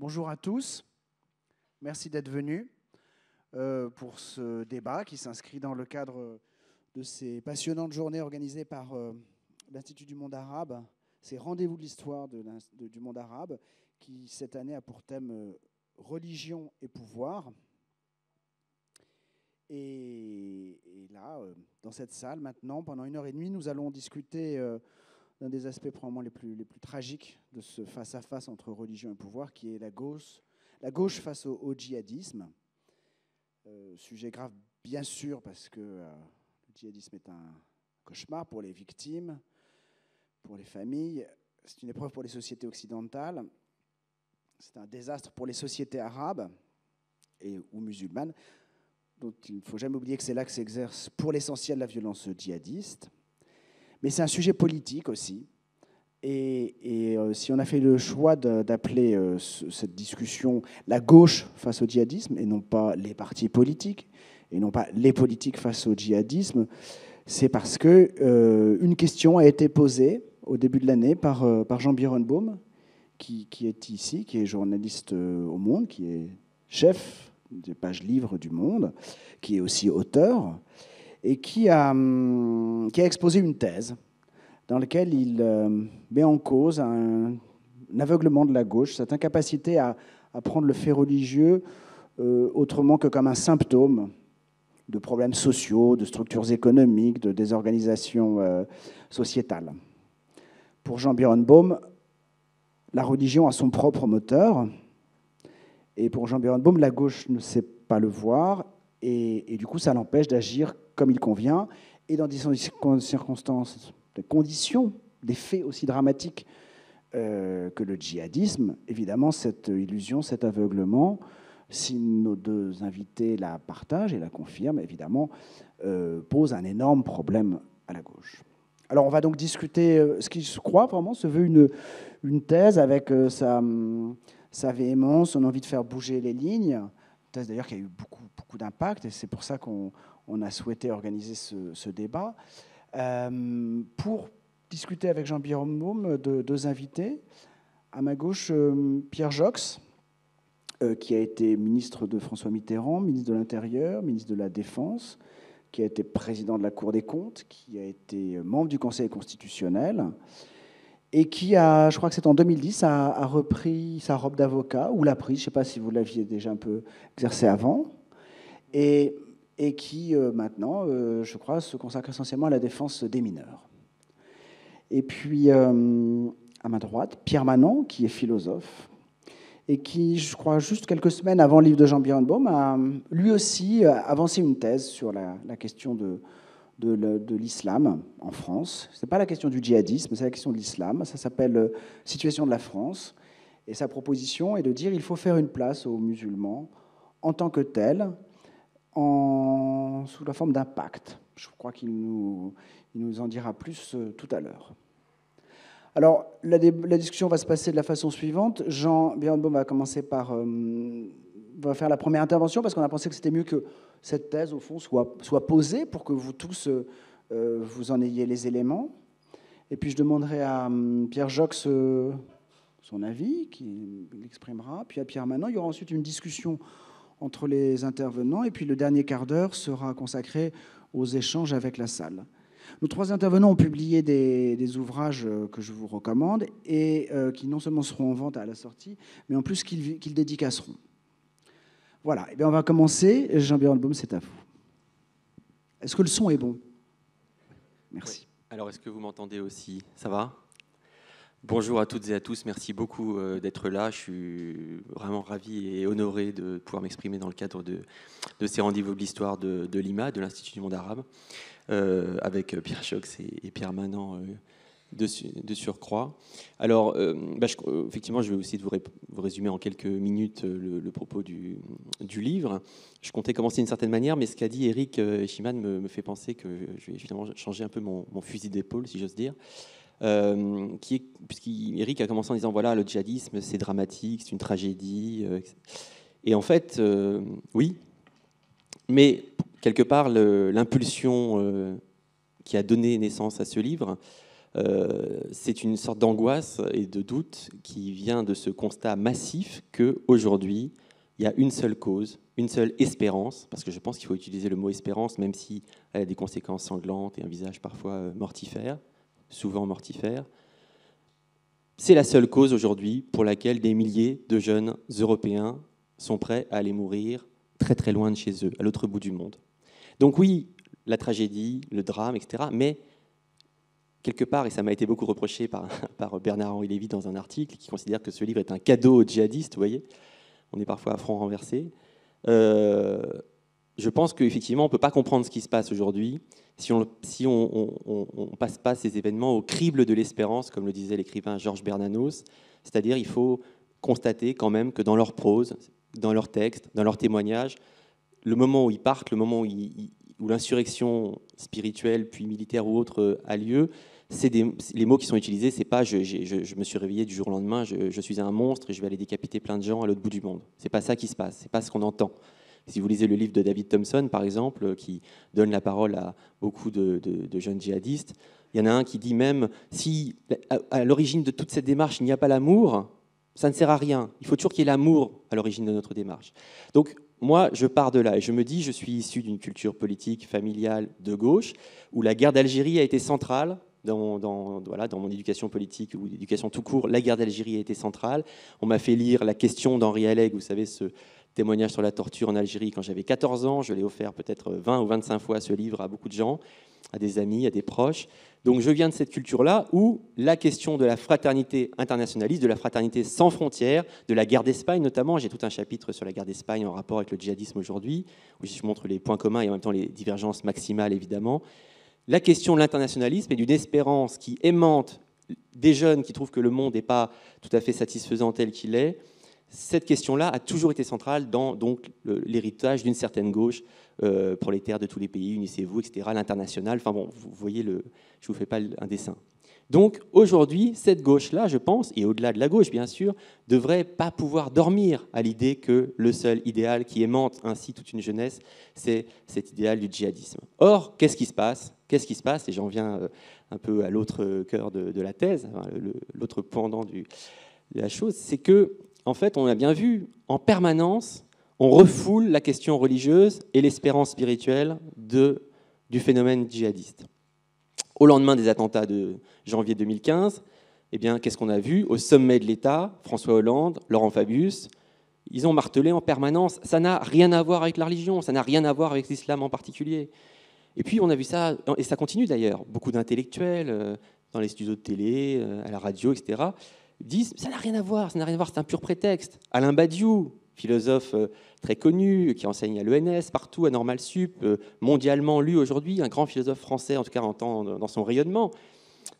Bonjour à tous. Merci d'être venus euh, pour ce débat qui s'inscrit dans le cadre de ces passionnantes journées organisées par euh, l'Institut du monde arabe, ces rendez-vous de l'histoire du monde arabe, qui cette année a pour thème euh, religion et pouvoir. Et, là, dans cette salle, maintenant, pendant une heure et demie, nous allons discuter d'un des aspects probablement les plus, tragiques de ce face-à-face entre religion et pouvoir, qui est la gauche, la gauche face au, djihadisme. Euh, sujet grave, bien sûr, parce que euh, le djihadisme est un cauchemar pour les victimes, pour les familles. C'est une épreuve pour les sociétés occidentales. C'est un désastre pour les sociétés arabes et, ou musulmanes, dont il ne faut jamais oublier que c'est là que s'exerce pour l'essentiel la violence djihadiste. Mais c'est un sujet politique aussi. Et, euh, si on a fait le choix d'appeler euh, cette discussion la gauche face au djihadisme, et non pas les partis politiques, et non pas les politiques face au djihadisme, c'est parce que euh, une question a été posée au début de l'année par, par Jean Bironbaum, qui, qui, est ici, qui est journaliste au Monde, qui est chef des pages livres du Monde, qui est aussi auteur et qui a, hum, qui a exposé une thèse dans laquelle il euh, met en cause un, aveuglement de la gauche, cette incapacité à, prendre le fait religieux euh, autrement que comme un symptôme de problèmes sociaux, de structures économiques, de désorganisation euh, sociétale. Pour Jean Bironbaum, la religion a son propre moteur, et pour Jean Bironbaum, la gauche ne sait pas le voir, et, du coup, ça l'empêche d'agir comme il convient, et dans des circonstances, des conditions, des faits aussi dramatiques euh, que le djihadisme, évidemment, cette illusion, cet aveuglement, si nos deux invités la partagent et la confirment, évidemment, euh, pose un énorme problème à la gauche. Alors on va donc discuter euh, ce qui se croit vraiment, se veut une, thèse avec sa véhémence, son envie de faire bouger les lignes, d'ailleurs qui a eu beaucoup, beaucoup d'impact, et c'est pour ça qu'on on a souhaité organiser ce, débat. Euh, pour discuter avec Jean-Pierre de deux invités. À ma gauche, euh, Pierre Jox, euh, qui a été ministre de François Mitterrand, ministre de l'Intérieur, ministre de la Défense, qui a été président de la Cour des comptes, qui a été membre du Conseil constitutionnel, et qui a, je crois que c'est en 2010, a, repris sa robe d'avocat, ou l'a prise, je ne sais pas si vous l'aviez déjà un peu exercé avant. Et et qui euh, maintenant, euh, je crois, se consacre essentiellement à la défense des mineurs. Et puis, euh, à ma droite, Pierre Manon, qui est philosophe, et qui, je crois, juste quelques semaines avant le livre de Jean Birnbaum, a lui aussi avancé une thèse sur la, question de, de, l'islam en France. Ce n'est pas la question du djihadisme, c'est la question de l'islam. Ça s'appelle Situation de la France. Et sa proposition est de dire qu'il faut faire une place aux musulmans en tant que tels, sous la forme d'un pacte. Je crois qu'il nous, il nous en dira plus euh, tout à l'heure. Alors, la, la, discussion va se passer de la façon suivante. Jean Birnbaum va commencer par euh, va faire la première intervention parce qu'on a pensé que c'était mieux que cette thèse, au fond, soit, posée pour que vous tous euh, vous en ayez les éléments. Et puis, je demanderai à Pierre Jox son avis, qui l'exprimera. Puis à Pierre Manon, il y aura ensuite une discussion entre les intervenants. Et puis le dernier quart d'heure sera consacré aux échanges avec la salle. Nos trois intervenants ont publié des, ouvrages euh, que je vous recommande et euh, qui non seulement seront en vente à la sortie, mais en plus qu'ils dédicaceront. Voilà, et eh bien on va commencer. Jean-Bernard Baum, c'est à vous. Est-ce que le son est bon? Merci. Alors, est-ce que vous m'entendez aussi? Ça va? Bonjour à toutes et à tous, merci beaucoup euh, d'être là. Je suis vraiment ravi et honoré de pouvoir m'exprimer dans le cadre de, ces rendez-vous de l'histoire de, l'IMA, de l'Institut du monde arabe, euh, avec Pierre Chox et, Pierre Manant euh, de, surcroît. Alors, bah, effectivement, je vais aussi vous, vous, résumer en quelques minutes le, propos du, livre. Je comptais commencer d'une certaine manière, mais ce qu'a dit Eric Schiman me, fait penser que je vais évidemment changer un peu mon, fusil d'épaule, si j'ose dire. Euh, qui Eric a commencé en disant voilà, le djihadisme, c'est dramatique, c'est une tragédie. Euh, et en fait, euh, oui, mais quelque part, l'impulsion qui a donné naissance à ce livre euh, c'est une sorte d'angoisse et de doute qui vient de ce constat massif qu'aujourd'hui, il y a une seule cause, une seule espérance, parce que je pense qu'il faut utiliser le mot espérance, même si elle a des conséquences sanglantes et un visage parfois euh, mortifère, souvent mortifère. C'est la seule cause aujourd'hui pour laquelle des milliers de jeunes Européens sont prêts à aller mourir très très loin de chez eux, à l'autre bout du monde. Donc oui, la tragédie, le drame, etc. Mais quelque part, et ça m'a été beaucoup reproché par, Bernard-Henri Lévy dans un article, qui considère que ce livre est un cadeau aux djihadistes, vous voyez, on est parfois à front renversé. Euh, je pense qu'effectivement, on ne peut pas comprendre ce qui se passe aujourd'hui si on ne passe pas ces événements au crible de l'espérance, comme le disait l'écrivain Georges Bernanos. C'est-à-dire, il faut constater quand même que dans leur prose, dans leurs textes, dans leurs témoignages, le moment où ils partent, le moment où, l'insurrection spirituelle, puis militaire ou autre euh, a lieu, c'est les mots qui sont utilisés, c'est pas je, me suis réveillé du jour au lendemain, je, suis un monstre et je vais aller décapiter plein de gens à l'autre bout du monde. C'est pas ça qui se passe, c'est pas ce qu'on entend. Si vous lisez le livre de David Thompson, par exemple, qui donne la parole à beaucoup de, jeunes djihadistes, il y en a un qui dit même si à l'origine de toute cette démarche il n'y a pas l'amour, ça ne sert à rien. Il faut toujours qu'il y ait l'amour à l'origine de notre démarche. Donc moi, je pars de là et je me dis, je suis issu d'une culture politique familiale de gauche, où la guerre d'Algérie a été centrale dans, mon éducation politique ou éducation tout court. La guerre d'Algérie a été centrale. On m'a fait lire La question d'Henri Alleg, vous savez, ce témoignage sur la torture en Algérie quand j'avais 14 ans. Je l'ai offert peut-être 20 ou 25 fois ce livre à beaucoup de gens, à des amis, à des proches. Donc je viens de cette culture-là où la question de la fraternité internationaliste, de la fraternité sans frontières, de la guerre d'Espagne notamment, j'ai tout un chapitre sur la guerre d'Espagne en rapport avec le djihadisme aujourd'hui, où je montre les points communs et en même temps les divergences maximales évidemment. La question de l'internationalisme et d'une espérance qui aimante des jeunes qui trouvent que le monde n'est pas tout à fait satisfaisant tel qu'il est, cette question-là a toujours été centrale dans l'héritage d'une certaine gauche euh, prolétaire de tous les pays, unissez-vous, etc., l'international. Enfin bon, vous voyez, je ne vous fais pas un dessin. Donc aujourd'hui, cette gauche-là, je pense, et au-delà de la gauche bien sûr, devrait pas pouvoir dormir à l'idée que le seul idéal qui aimante ainsi toute une jeunesse, c'est cet idéal du djihadisme. Or, qu'est-ce qui se passe? Qu'est-ce qui se passe? Et j'en viens euh, un peu à l'autre cœur de, la thèse, l'autre pendant de la chose, c'est que en fait, on a bien vu, en permanence, on refoule la question religieuse et l'espérance spirituelle du phénomène djihadiste. Au lendemain des attentats de janvier 2015, eh bien, qu'est-ce qu'on a vu? Au sommet de l'État, François Hollande, Laurent Fabius, ils ont martelé en permanence, ça n'a rien à voir avec la religion, ça n'a rien à voir avec l'islam en particulier. Et puis on a vu ça, et ça continue d'ailleurs, beaucoup d'intellectuels euh, dans les studios de télé, euh, à la radio, etc., disent ça n'a rien à voir, ça n'a rien à voir, c'est un pur prétexte. Alain Badiou, philosophe euh, très connu, qui enseigne à l'ENS, partout, à Normal Sup, euh, mondialement lu aujourd'hui, un grand philosophe français, en tout cas en temps, dans son rayonnement,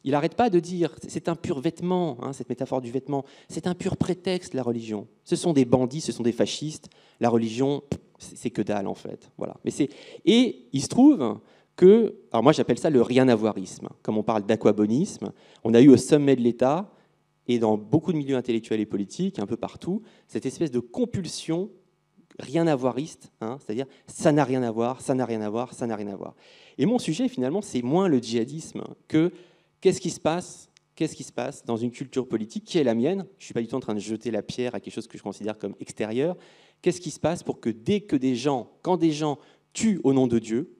il n'arrête pas de dire c'est un pur vêtement, hein, cette métaphore du vêtement, c'est un pur prétexte, la religion. Ce sont des bandits, ce sont des fascistes, la religion, c'est que dalle en fait. Voilà. Mais et il se trouve que, alors moi j'appelle ça le rien-à-voirisme, comme on parle d'aquabonisme, on a eu au sommet de l'État et dans beaucoup de milieux intellectuels et politiques, un peu partout, cette espèce de compulsion rien à voiriste, hein, c'est-à-dire ça n'a rien à voir, ça n'a rien à voir, ça n'a rien à voir. Et mon sujet, finalement, c'est moins le djihadisme que qu'est-ce qui se passe Qu'est-ce qui se passe dans une culture politique qui est la mienne Je ne suis pas du tout en train de jeter la pierre à quelque chose que je considère comme extérieur. Qu'est-ce qui se passe pour que dès que des gens, quand des gens tuent au nom de Dieu,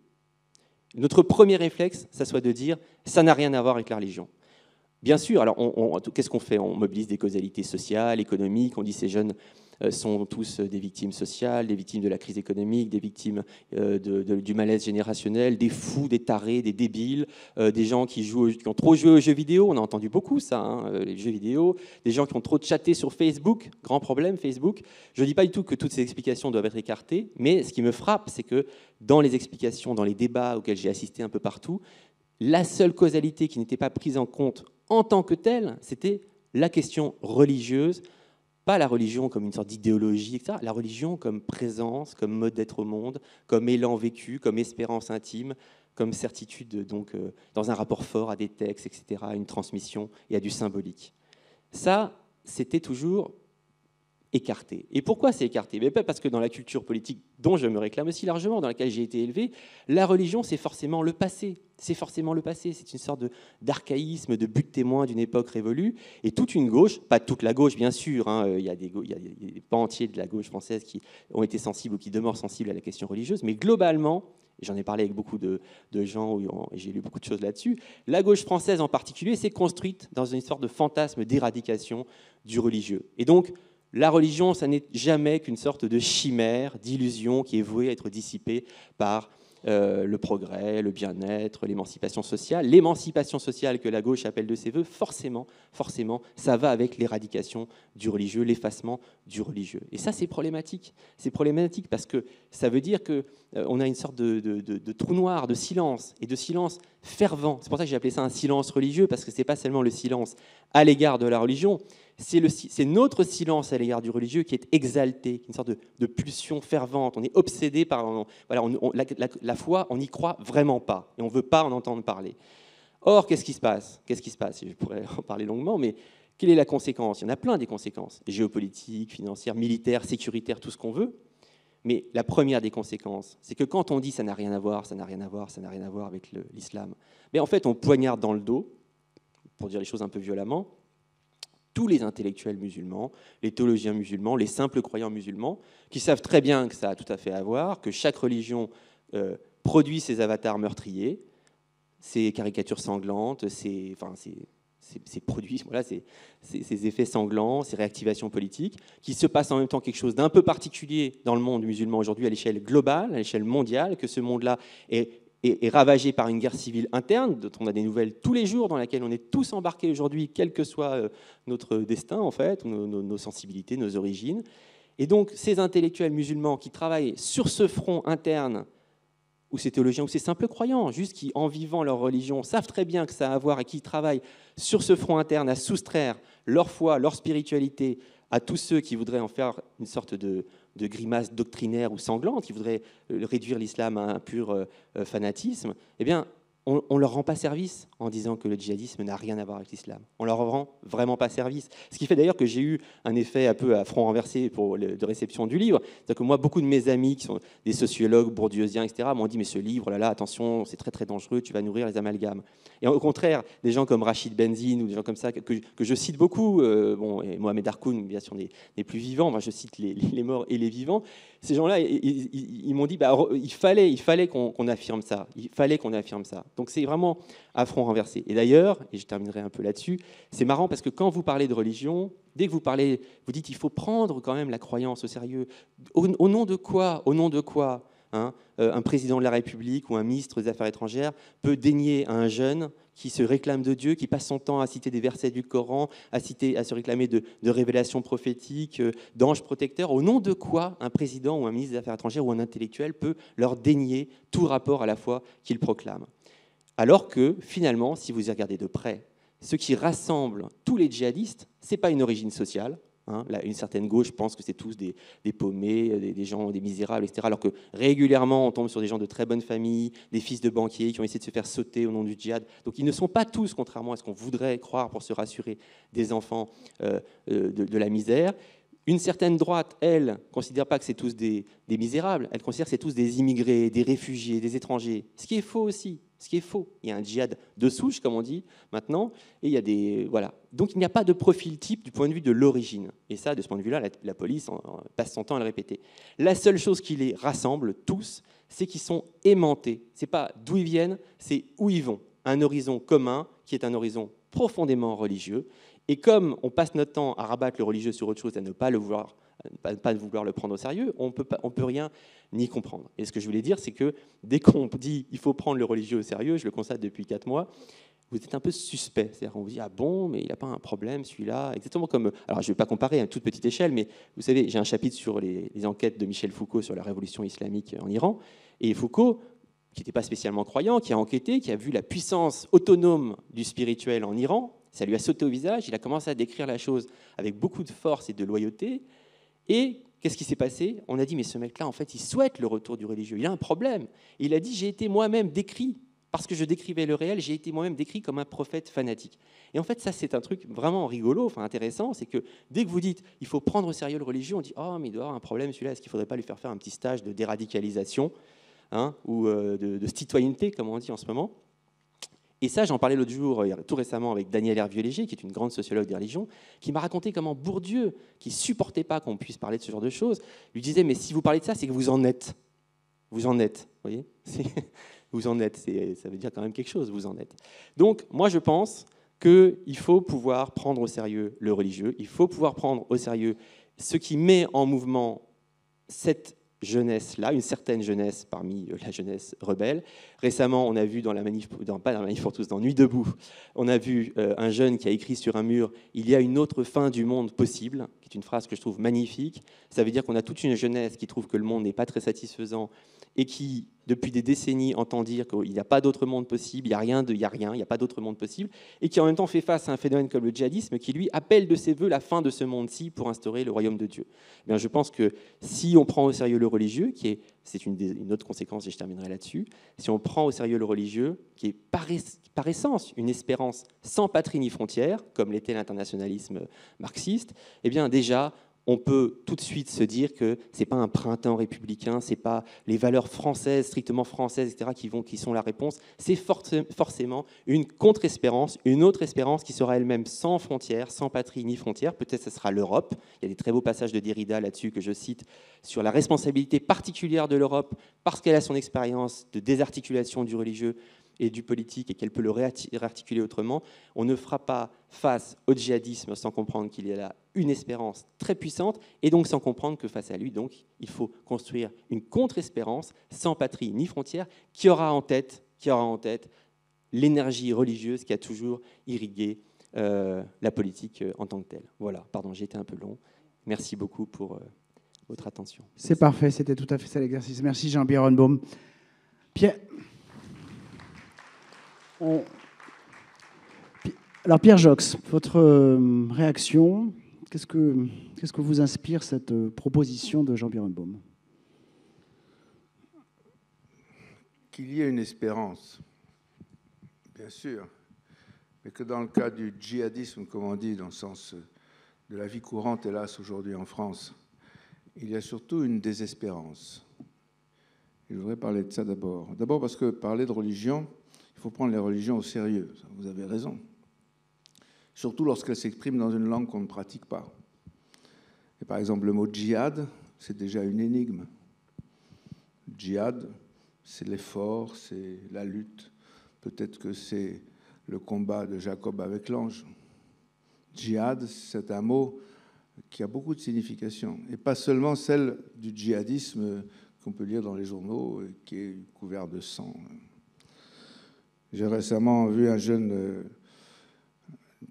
notre premier réflexe, ça soit de dire ça n'a rien à voir avec la religion. Bien sûr, alors qu'est-ce qu'on fait? On mobilise des causalités sociales, économiques, on dit ces jeunes sont tous des victimes sociales, des victimes de la crise économique, des victimes euh, du malaise générationnel, des fous, des tarés, des débiles, euh, des gens qui, jouent, qui ont trop joué aux jeux vidéo, on a entendu beaucoup ça, hein, les jeux vidéo, des gens qui ont trop chatté sur Facebook, grand problème Facebook. Je ne dis pas du tout que toutes ces explications doivent être écartées, mais ce qui me frappe, c'est que dans les explications, dans les débats auxquels j'ai assisté un peu partout, la seule causalité qui n'était pas prise en compte en tant que telle, c'était la question religieuse, pas la religion comme une sorte d'idéologie, etc., la religion comme présence, comme mode d'être au monde, comme élan vécu, comme espérance intime, comme certitude donc euh, dans un rapport fort à des textes, etc., à une transmission et à du symbolique. Ça, c'était toujours écarté. Et pourquoi c'est écarté? Mais parce que dans la culture politique dont je me réclame aussi largement, dans laquelle j'ai été élevé, la religion, c'est forcément le passé. C'est forcément le passé. C'est une sorte d'archaïsme, de, but témoin d'une époque révolue. Et toute une gauche, pas toute la gauche bien sûr, il, y a des, pans entiers de la gauche française qui ont été sensibles ou qui demeurent sensibles à la question religieuse, mais globalement, j'en ai parlé avec beaucoup de, gens et j'ai lu beaucoup de choses là-dessus, la gauche française en particulier s'est construite dans une sorte de fantasme d'éradication du religieux. Et donc, la religion, ça n'est jamais qu'une sorte de chimère, d'illusion qui est vouée à être dissipée par euh, le progrès, le bien-être, l'émancipation sociale. L'émancipation sociale que la gauche appelle de ses voeux, forcément, forcément, ça va avec l'éradication du religieux, l'effacement du religieux. Et ça, c'est problématique. C'est problématique parce que ça veut dire qu'on euh, a une sorte de, de, trou noir, de silence, et de silence fervent. C'est pour ça que j'ai appelé ça un silence religieux, parce que ce n'est pas seulement le silence à l'égard de la religion, c'est notre silence à l'égard du religieux qui est exalté, une sorte de, pulsion fervente. On est obsédé par voilà, la, foi, on n'y croit vraiment pas et on ne veut pas en entendre parler. Or, qu'est-ce qui se passe? Qu'est-ce qui se passe? Je pourrais en parler longuement, mais quelle est la conséquence? Il y en a plein des conséquences géopolitiques, financières, militaires, sécuritaires, tout ce qu'on veut. Mais la première des conséquences, c'est que quand on dit ça n'a rien à voir, ça n'a rien à voir, ça n'a rien à voir avec l'islam, mais en fait on poignarde dans le dos, pour dire les choses un peu violemment, tous les intellectuels musulmans, les théologiens musulmans, les simples croyants musulmans, qui savent très bien que ça a tout à fait à voir, que chaque religion euh, produit ses avatars meurtriers, ses caricatures sanglantes, ses, enfin, produits, voilà, ces, effets sanglants, ces réactivations politiques, qui se passent en même temps quelque chose d'un peu particulier dans le monde musulman aujourd'hui à l'échelle globale, à l'échelle mondiale, que ce monde-là est est, ravagé par une guerre civile interne, dont on a des nouvelles tous les jours, dans laquelle on est tous embarqués aujourd'hui, quel que soit euh, notre destin, en fait, nos, nos, sensibilités, nos origines. Et donc, ces intellectuels musulmans qui travaillent sur ce front interne, ou ces théologiens, ou ces simples croyants, juste qui, en vivant leur religion, savent très bien que ça a à voir et qui travaillent sur ce front interne à soustraire leur foi, leur spiritualité à tous ceux qui voudraient en faire une sorte de, de grimaces doctrinaires ou sanglantes, qui voudraient euh, réduire l'islam à un pur euh, euh, fanatisme, eh bien, on ne leur rend pas service en disant que le djihadisme n'a rien à voir avec l'islam. On leur rend vraiment pas service. Ce qui fait d'ailleurs que j'ai eu un effet un peu à front renversé pour de réception du livre. C'est-à-dire que moi, beaucoup de mes amis qui sont des sociologues, bourdieusiens, etc., m'ont dit mais ce livre, là, là, attention, c'est très très dangereux, tu vas nourrir les amalgames. Et au contraire, des gens comme Rachid Benzine ou des gens comme ça que, je cite beaucoup, euh, bon, et Mohamed Harkoun, bien sûr, des, plus vivants. Moi, je cite les, les morts et les vivants ces gens-là, ils, m'ont dit, bah, il fallait, qu'on affirme ça. Il fallait qu'on affirme ça. Donc c'est vraiment à front renversé. Et d'ailleurs, et je terminerai un peu là-dessus, c'est marrant parce que quand vous parlez de religion, dès que vous parlez, vous dites, il faut prendre quand même la croyance au sérieux. Au, nom de quoi? Au nom de quoi? Hein, euh, Un président de la République ou un ministre des Affaires étrangères peut dénier à un jeune qui se réclame de Dieu, qui passe son temps à citer des versets du Coran, à, citer, se réclamer de, révélations prophétiques, euh, d'anges protecteurs, au nom de quoi un président ou un ministre des Affaires étrangères ou un intellectuel peut leur dénier tout rapport à la foi qu'il proclame. Alors que finalement, si vous y regardez de près, ce qui rassemble tous les djihadistes, ce n'est pas une origine sociale, Hein, une certaine gauche pense que c'est tous des, paumés, euh, des, gens, des misérables, etc. Alors que régulièrement, on tombe sur des gens de très bonne famille, des fils de banquiers qui ont essayé de se faire sauter au nom du djihad. Donc ils ne sont pas tous, contrairement à ce qu'on voudrait croire pour se rassurer, des enfants euh, euh, de, la misère. Une certaine droite, elle, ne considère pas que c'est tous des, misérables, elle considère que c'est tous des immigrés, des réfugiés, des étrangers. Ce qui est faux aussi ce qui est faux. Il y a un djihad de souche, comme on dit maintenant, et il y a des voilà. Donc il n'y a pas de profil type du point de vue de l'origine. Et ça, de ce point de vue-là, la, police passe son temps à le répéter. La seule chose qui les rassemble tous, c'est qu'ils sont aimantés. C'est pas d'où ils viennent, c'est où ils vont. Un horizon commun qui est un horizon profondément religieux. Et comme on passe notre temps à rabattre le religieux sur autre chose, à ne pas le vouloir, pas, vouloir le prendre au sérieux, on peut, on peut rien ni comprendre. Et ce que je voulais dire, c'est que dès qu'on dit il faut prendre le religieux au sérieux, je le constate depuis quatre mois, vous êtes un peu suspect. C'est-à-dire, on vous dit, ah bon, mais il n'a pas un problème, celui-là. Exactement comme. Alors, je ne vais pas comparer à une toute petite échelle, mais vous savez, j'ai un chapitre sur les, enquêtes de Michel Foucault sur la révolution islamique en Iran. Et Foucault, qui n'était pas spécialement croyant, qui a enquêté, qui a vu la puissance autonome du spirituel en Iran, ça lui a sauté au visage. Il a commencé à décrire la chose avec beaucoup de force et de loyauté. Et Qu'est-ce qui s'est passé? On a dit, mais ce mec-là, en fait, il souhaite le retour du religieux. Il a un problème. il a dit, j'ai été moi-même décrit parce que je décrivais le réel, j'ai été moi-même décrit comme un prophète fanatique. Et en fait, ça, c'est un truc vraiment rigolo, enfin intéressant, c'est que dès que vous dites il faut prendre au sérieux le religieux, on dit oh mais il doit avoir un problème celui-là, est-ce qu'il ne faudrait pas lui faire faire un petit stage de déradicalisation hein, ou euh, de, citoyenneté, comme on dit en ce moment? Et ça, j'en parlais l'autre jour, euh, tout récemment, avec Daniel Hervieux-Léger, qui est une grande sociologue des religions, qui m'a raconté comment Bourdieu, qui supportait pas qu'on puisse parler de ce genre de choses, lui disait Mais si vous parlez de ça, c'est que vous en êtes. Vous en êtes. Vous voyez? Vous en êtes. Ça veut dire quand même quelque chose, vous en êtes. Donc, moi, je pense qu'il faut pouvoir prendre au sérieux le religieux, il faut pouvoir prendre au sérieux ce qui met en mouvement cette jeunesse-là, une certaine jeunesse parmi euh, la jeunesse rebelle. Récemment, on a vu dans la manif, dans, pas dans la manif pour tous, dans Nuit debout, on a vu euh, un jeune qui a écrit sur un mur Il y a une autre fin du monde possible, qui est une phrase que je trouve magnifique. Ça veut dire qu'on a toute une jeunesse qui trouve que le monde n'est pas très satisfaisant et qui, depuis des décennies, entend dire qu'il n'y a pas d'autre monde possible, il n'y a rien, il n'y a rien, il n'y a pas d'autre monde possible, et qui en même temps fait face à un phénomène comme le djihadisme qui, lui, appelle de ses voeux la fin de ce monde-ci pour instaurer le royaume de Dieu. Eh bien, je pense que si on prend au sérieux le religieux, qui est, c'est une, autre conséquence, et je terminerai là-dessus, si on prend au sérieux le religieux, qui est par, essence une espérance sans patrie ni frontière, comme l'était l'internationalisme marxiste, eh bien déjà, on peut tout de suite se dire que ce n'est pas un printemps républicain, ce n'est pas les valeurs françaises, strictement françaises, etc., qui, sont la réponse. C'est forcément une contre-espérance, une autre espérance qui sera elle-même sans frontières, sans patrie ni frontières. Peut-être ce sera l'Europe. Il y a des très beaux passages de Derrida là-dessus que je cite sur la responsabilité particulière de l'Europe parce qu'elle a son expérience de désarticulation du religieux et du politique et qu'elle peut le réarticuler autrement, on ne fera pas face au djihadisme sans comprendre qu'il y a là une espérance très puissante et donc sans comprendre que face à lui, donc, il faut construire une contre-espérance sans patrie ni frontière qui aura en tête, qui aura en tête l'énergie religieuse qui a toujours irrigué euh, la politique euh, en tant que telle. Voilà, pardon, j'ai été un peu long. Merci beaucoup pour euh, votre attention. C'est parfait, c'était tout à fait ça l'exercice. Merci Jean-Pierre Ronbaum. Pierre. Alors Pierre Jox, votre euh, réaction, qu'est-ce que, vous inspire cette euh, proposition de Jean-Pierre Baume Qu'il y ait une espérance, bien sûr, mais que dans le cas du djihadisme, comme on dit, dans le sens de la vie courante, hélas, aujourd'hui en France, il y a surtout une désespérance. Je voudrais parler de ça d'abord. D'abord parce que parler de religion, faut prendre les religions au sérieux. Vous avez raison. Surtout lorsqu'elles s'expriment dans une langue qu'on ne pratique pas. Et par exemple, le mot djihad, c'est déjà une énigme. Djihad, c'est l'effort, c'est la lutte. Peut-être que c'est le combat de Jacob avec l'ange. Djihad, c'est un mot qui a beaucoup de signification, et pas seulement celle du djihadisme qu'on peut lire dans les journaux, qui est couvert de sang. J'ai récemment vu un jeune euh,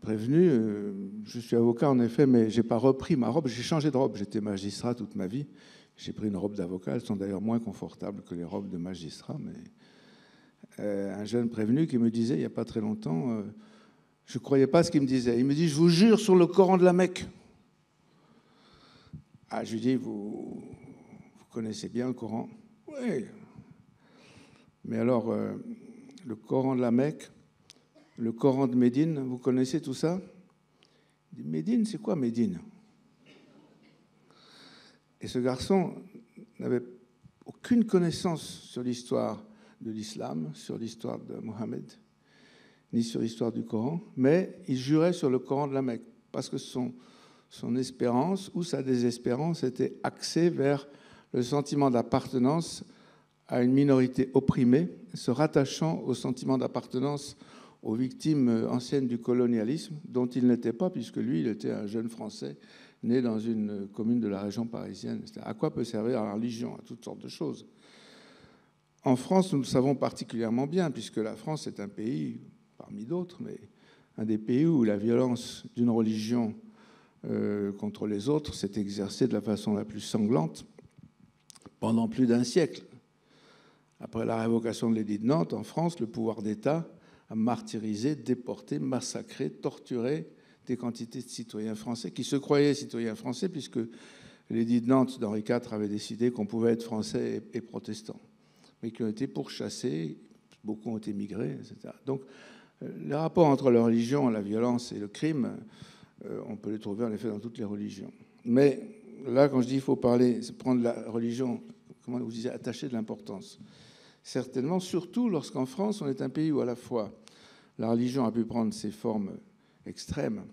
prévenu. Euh, je suis avocat en effet, mais je n'ai pas repris ma robe. J'ai changé de robe. J'étais magistrat toute ma vie. J'ai pris une robe d'avocat. Elles sont d'ailleurs moins confortables que les robes de magistrat. Mais euh, un jeune prévenu qui me disait il n'y a pas très longtemps, je ne croyais pas ce qu'il me disait. Il me dit Je vous jure sur le Coran de la Mecque. Ah, je lui dis vous connaissez bien le Coran? Oui. Mais alors le Coran de la Mecque, le Coran de Médine, vous connaissez tout ça? Médine, c'est quoi Médine? Et ce garçon n'avait aucune connaissance sur l'histoire de l'islam, sur l'histoire de Mohammed, ni sur l'histoire du Coran, mais il jurait sur le Coran de la Mecque, parce que son, son espérance ou sa désespérance était axée vers le sentiment d'appartenance à une minorité opprimée, se rattachant au sentiment d'appartenance aux victimes anciennes du colonialisme, dont il n'était pas, puisque lui, il était un jeune Français né dans une commune de la région parisienne. À quoi peut servir la religion À toutes sortes de choses? En France, nous le savons particulièrement bien, puisque la France est un pays, parmi d'autres, mais un des pays où la violence d'une religion euh, contre les autres s'est exercée de la façon la plus sanglante pendant plus d'un siècle. Après la révocation de l'édit de Nantes, en France, le pouvoir d'État a martyrisé, déporté, massacré, torturé des quantités de citoyens français qui se croyaient citoyens français puisque l'édit de Nantes d'Henri IV avait décidé qu'on pouvait être français et, protestant, mais qui ont été pourchassés, beaucoup ont émigré, etc. Donc, euh, les rapports entre la religion, la violence et le crime, euh, on peut les trouver en effet dans toutes les religions. Mais là, quand je dis qu'il faut parler, prendre la religion, comment vous disiez, attacher de l'importance. Certainement, surtout lorsqu'en France, on est un pays où à la fois la religion a pu prendre ses formes extrêmes,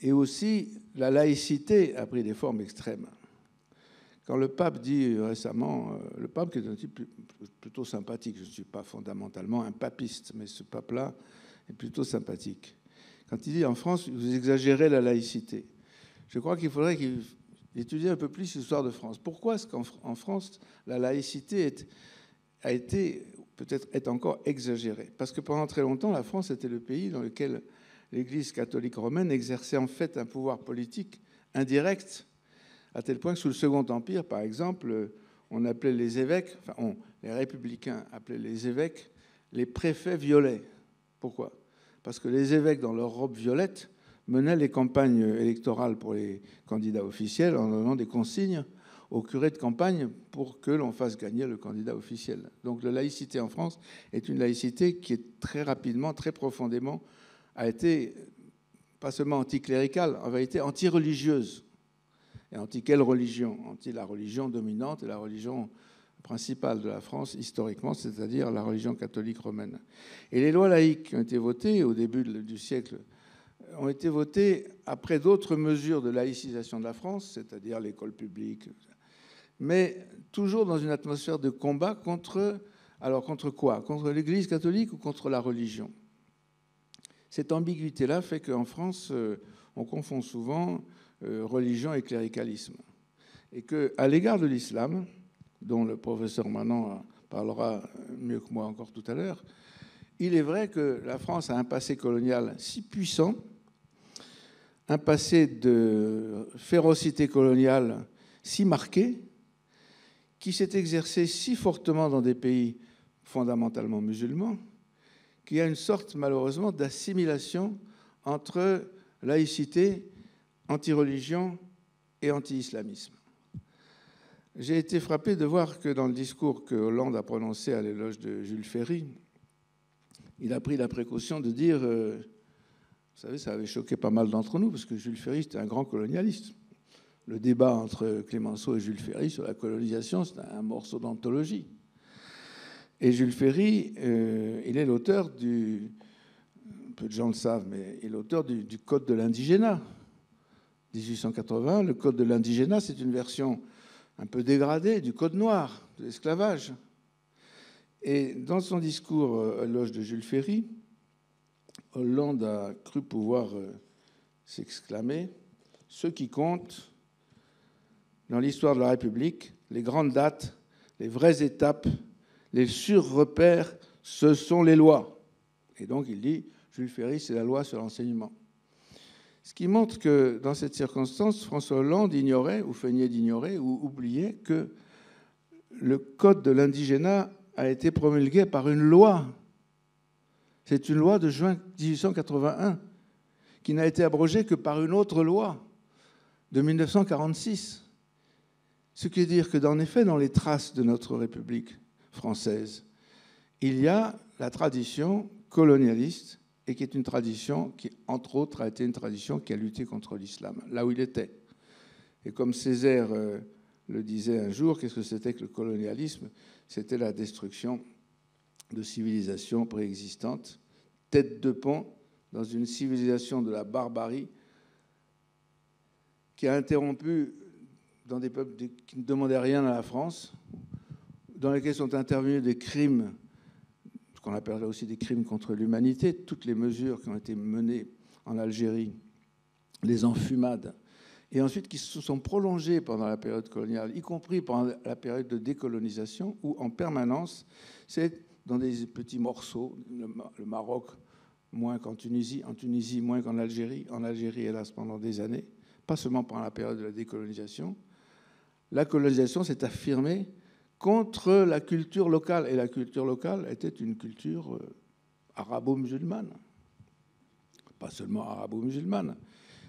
et aussi la laïcité a pris des formes extrêmes. Quand le pape dit récemment, euh, le pape qui est un type plutôt sympathique, je ne suis pas fondamentalement un papiste, mais ce pape-là est plutôt sympathique. Quand il dit en France, vous exagérez la laïcité, je crois qu'il faudrait qu'il étudie un peu plus l'histoire de France. Pourquoi est-ce qu'en France, la laïcité a été, peut-être est encore exagérée? Parce que pendant très longtemps, la France était le pays dans lequel l'Église catholique romaine exerçait en fait un pouvoir politique indirect, à tel point que sous le Second Empire, par exemple, on appelait les évêques, enfin les républicains appelaient les évêques les préfets violets. Pourquoi? Parce que les évêques, dans leur robe violette, menaient les campagnes électorales pour les candidats officiels en donnant des consignes aux curés de campagne pour que l'on fasse gagner le candidat officiel. Donc la laïcité en France est une laïcité qui est très rapidement, très profondément a été pas seulement anticléricale, en vérité anti-religieuse. Et anti quelle religion? Anti la religion dominante et la religion principale de la France historiquement, c'est-à-dire la religion catholique romaine. Et les lois laïques qui ont été votées au début du siècle ont été votées après d'autres mesures de laïcisation de la France, c'est-à-dire l'école publique, mais toujours dans une atmosphère de combat contre, alors contre quoi? Contre l'Église catholique ou contre la religion? Cette ambiguïté-là fait qu'en France, euh, on confond souvent euh, religion et cléricalisme. Et qu'à l'égard de l'islam, dont le professeur Manon parlera mieux que moi encore tout à l'heure, il est vrai que la France a un passé colonial si puissant, un passé de férocité coloniale si marqué, qui s'est exercé si fortement dans des pays fondamentalement musulmans, qu'il y a une sorte, malheureusement, d'assimilation entre laïcité, anti-religion et anti-islamisme. J'ai été frappé de voir que dans le discours que Hollande a prononcé à l'éloge de Jules Ferry, il a pris la précaution de dire, euh, vous savez, ça avait choqué pas mal d'entre nous, parce que Jules Ferry, c'était un grand colonialiste. Le débat entre Clémenceau et Jules Ferry sur la colonisation, c'est un morceau d'anthologie. Et Jules Ferry, euh, il est l'auteur du, peu de gens le savent, mais il est l'auteur du, Code de l'indigénat. 1880, le Code de l'indigénat, c'est une version un peu dégradée du Code noir, de l'esclavage. Et dans son discours à l'oge de Jules Ferry, Hollande a cru pouvoir euh, s'exclamer Ce qui compte dans l'histoire de la République, les grandes dates, les vraies étapes les sur-repères, ce sont les lois. Et donc il dit, Jules Ferry, c'est la loi sur l'enseignement. Ce qui montre que dans cette circonstance, François Hollande ignorait, ou feignait d'ignorer, ou oubliait que le code de l'indigénat a été promulgué par une loi. C'est une loi de juin 1881 qui n'a été abrogée que par une autre loi de 1946. Ce qui veut dire que, en effet, dans les traces de notre République, française. Il y a la tradition colonialiste et qui est une tradition qui, entre autres, a été une tradition qui a lutté contre l'islam, là où il était. Et comme Césaire euh, le disait un jour, qu'est-ce que c'était que le colonialisme? C'était la destruction de civilisations préexistantes, tête de pont dans une civilisation de la barbarie qui a interrompu dans des peuples qui ne demandaient rien à la France, dans lesquels sont intervenus des crimes, ce qu'on appelle aussi des crimes contre l'humanité, toutes les mesures qui ont été menées en Algérie, les enfumades, et ensuite qui se sont prolongées pendant la période coloniale, y compris pendant la période de décolonisation, où en permanence, c'est dans des petits morceaux, le Maroc moins qu'en Tunisie, en Tunisie moins qu'en Algérie, en Algérie, hélas, pendant des années, pas seulement pendant la période de la décolonisation, la colonisation s'est affirmée contre la culture locale. Et la culture locale était une culture euh, arabo-musulmane. Pas seulement arabo-musulmane,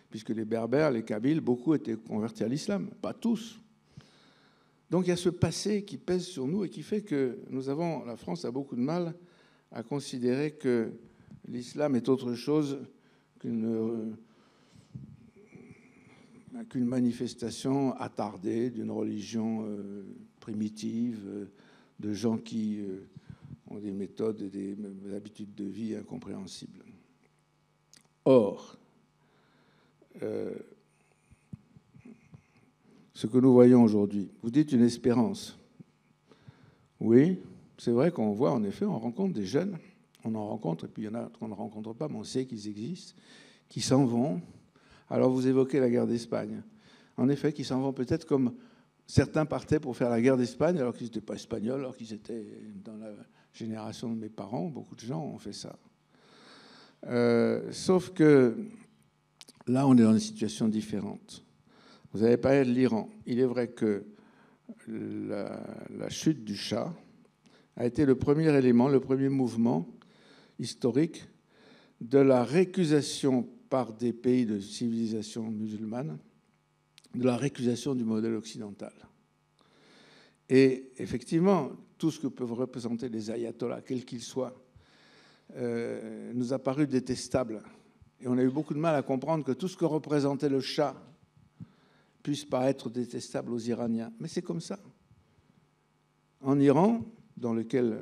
puisque les Berbères, les Kabyles, beaucoup étaient convertis à l'islam. Pas tous. Donc il y a ce passé qui pèse sur nous et qui fait que nous avons, la France a beaucoup de mal à considérer que l'islam est autre chose qu'une qu'une manifestation attardée d'une religion euh, primitive, euh, de gens qui euh, ont des méthodes et des habitudes de vie incompréhensibles. Or, ce que nous voyons aujourd'hui, vous dites une espérance. Oui, c'est vrai qu'on voit, en effet, on rencontre des jeunes, on en rencontre, et puis il y en a qu'on ne rencontre pas, mais on sait qu'ils existent, qui s'en vont. Alors vous évoquez la guerre d'Espagne. En effet, qui s'en vont peut-être comme certains partaient pour faire la guerre d'Espagne alors qu'ils n'étaient pas espagnols, alors qu'ils étaient dans la génération de mes parents. Beaucoup de gens ont fait ça. Euh, sauf que là, on est dans une situation différente. Vous avez parlé de l'Iran. Il est vrai que la, chute du Shah, a été le premier élément, le premier mouvement historique de la récusation par des pays de civilisation musulmane de la récusation du modèle occidental. Et effectivement, tout ce que peuvent représenter les ayatollahs, quels qu'ils soient, euh, nous a paru détestable. Et on a eu beaucoup de mal à comprendre que tout ce que représentait le Shah puisse paraître détestable aux Iraniens. Mais c'est comme ça. En Iran, dans lequel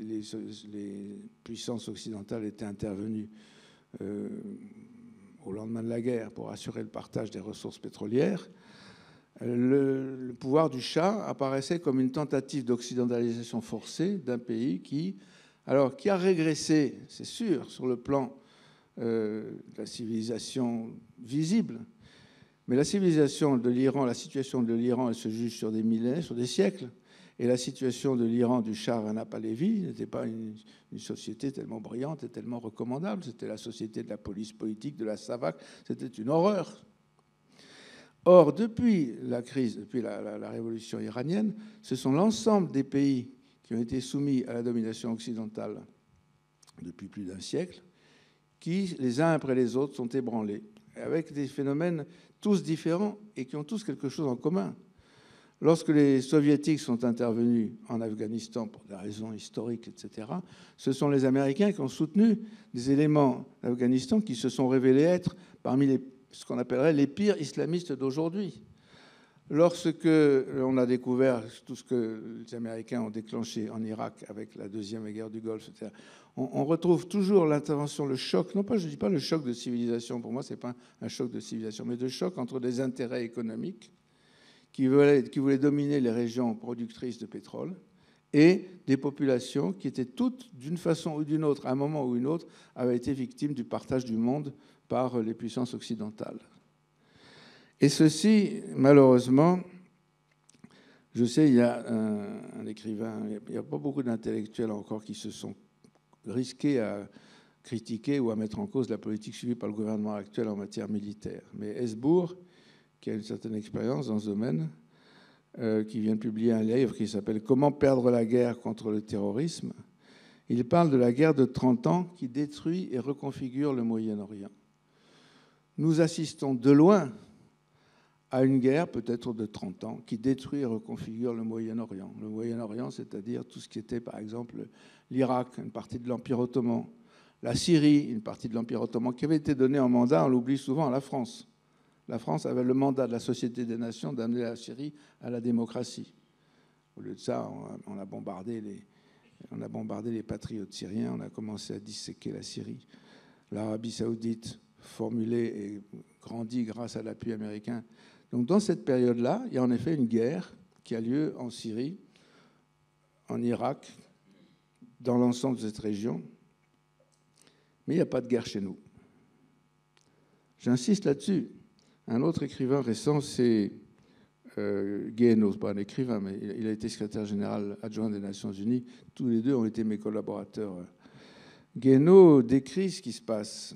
les, puissances occidentales étaient intervenues euh, au lendemain de la guerre pour assurer le partage des ressources pétrolières, le, pouvoir du Shah apparaissait comme une tentative d'occidentalisation forcée d'un pays qui, alors, qui a régressé, c'est sûr, sur le plan euh, de la civilisation visible, mais la civilisation de l'Iran, la situation de l'Iran, elle se juge sur des millénaires, sur des siècles. Et la situation de l'Iran du Shah Rana Pahlavi n'était pas une, société tellement brillante et tellement recommandable. C'était la société de la police politique, de la SAVAK. C'était une horreur. Or, depuis la crise, depuis la, révolution iranienne, ce sont l'ensemble des pays qui ont été soumis à la domination occidentale depuis plus d'un siècle qui, les uns après les autres, sont ébranlés, avec des phénomènes tous différents et qui ont tous quelque chose en commun. Lorsque les soviétiques sont intervenus en Afghanistan pour des raisons historiques, etc., ce sont les Américains qui ont soutenu des éléments d'Afghanistan qui se sont révélés être parmi ce qu'on appellerait les pires islamistes d'aujourd'hui. Lorsque on a découvert tout ce que les Américains ont déclenché en Irak avec la deuxième guerre du Golfe, etc., on, retrouve toujours l'intervention, le choc, non pas, je ne dis pas le choc de civilisation, pour moi, ce n'est pas un choc de civilisation, mais de choc entre des intérêts économiques qui voulaient, dominer les régions productrices de pétrole et des populations qui étaient toutes, d'une façon ou d'une autre, à un moment ou une autre, avaient été victimes du partage du monde par les puissances occidentales. Et ceci, malheureusement, je sais, il y a un, écrivain, il n'y a pas beaucoup d'intellectuels encore qui se sont risqués à critiquer ou à mettre en cause la politique suivie par le gouvernement actuel en matière militaire. Mais Hesbourg, qui a une certaine expérience dans ce domaine, euh, qui vient de publier un livre qui s'appelle Comment perdre la guerre contre le terrorisme. Il parle de la guerre de 30 ans qui détruit et reconfigure le Moyen-Orient. Nous assistons de loin à une guerre peut-être de 30 ans qui détruit et reconfigure le Moyen-Orient. Le Moyen-Orient, c'est-à-dire tout ce qui était par exemple l'Irak, une partie de l'Empire ottoman, la Syrie, une partie de l'Empire ottoman, qui avait été donnée en mandat, on l'oublie souvent, à la France la France avait le mandat de la Société des Nations d'amener la Syrie à la démocratie. Au lieu de ça, on a bombardé les, on a bombardé les patriotes syriens, on a commencé à disséquer la Syrie. L'Arabie saoudite, formulée et grandie grâce à l'appui américain. Donc dans cette période-là, il y a en effet une guerre qui a lieu en Syrie, en Irak, dans l'ensemble de cette région. Mais il n'y a pas de guerre chez nous. J'insiste là-dessus. Un autre écrivain récent, c'est euh, Guéhenno, pas un écrivain, mais il a été secrétaire général adjoint des Nations Unies. Tous les deux ont été mes collaborateurs. Guéhenno décrit ce qui se passe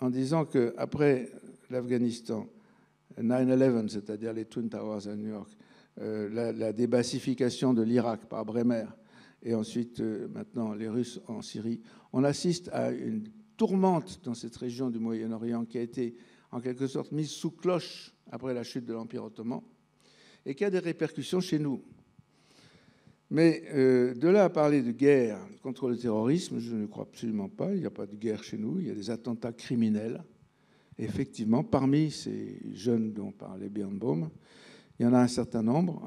en disant qu'après l'Afghanistan, 9-11, c'est-à-dire les Twin Towers à New York, euh, la, débassification de l'Irak par Bremer, et ensuite euh, maintenant les Russes en Syrie, on assiste à une tourmente dans cette région du Moyen-Orient qui a été en quelque sorte mise sous cloche après la chute de l'Empire ottoman, et qui a des répercussions chez nous. Mais euh, de là à parler de guerre contre le terrorisme, je ne crois absolument pas. Il n'y a pas de guerre chez nous, il y a des attentats criminels. Effectivement, parmi ces jeunes dont parlait Birnbaum, il y en a un certain nombre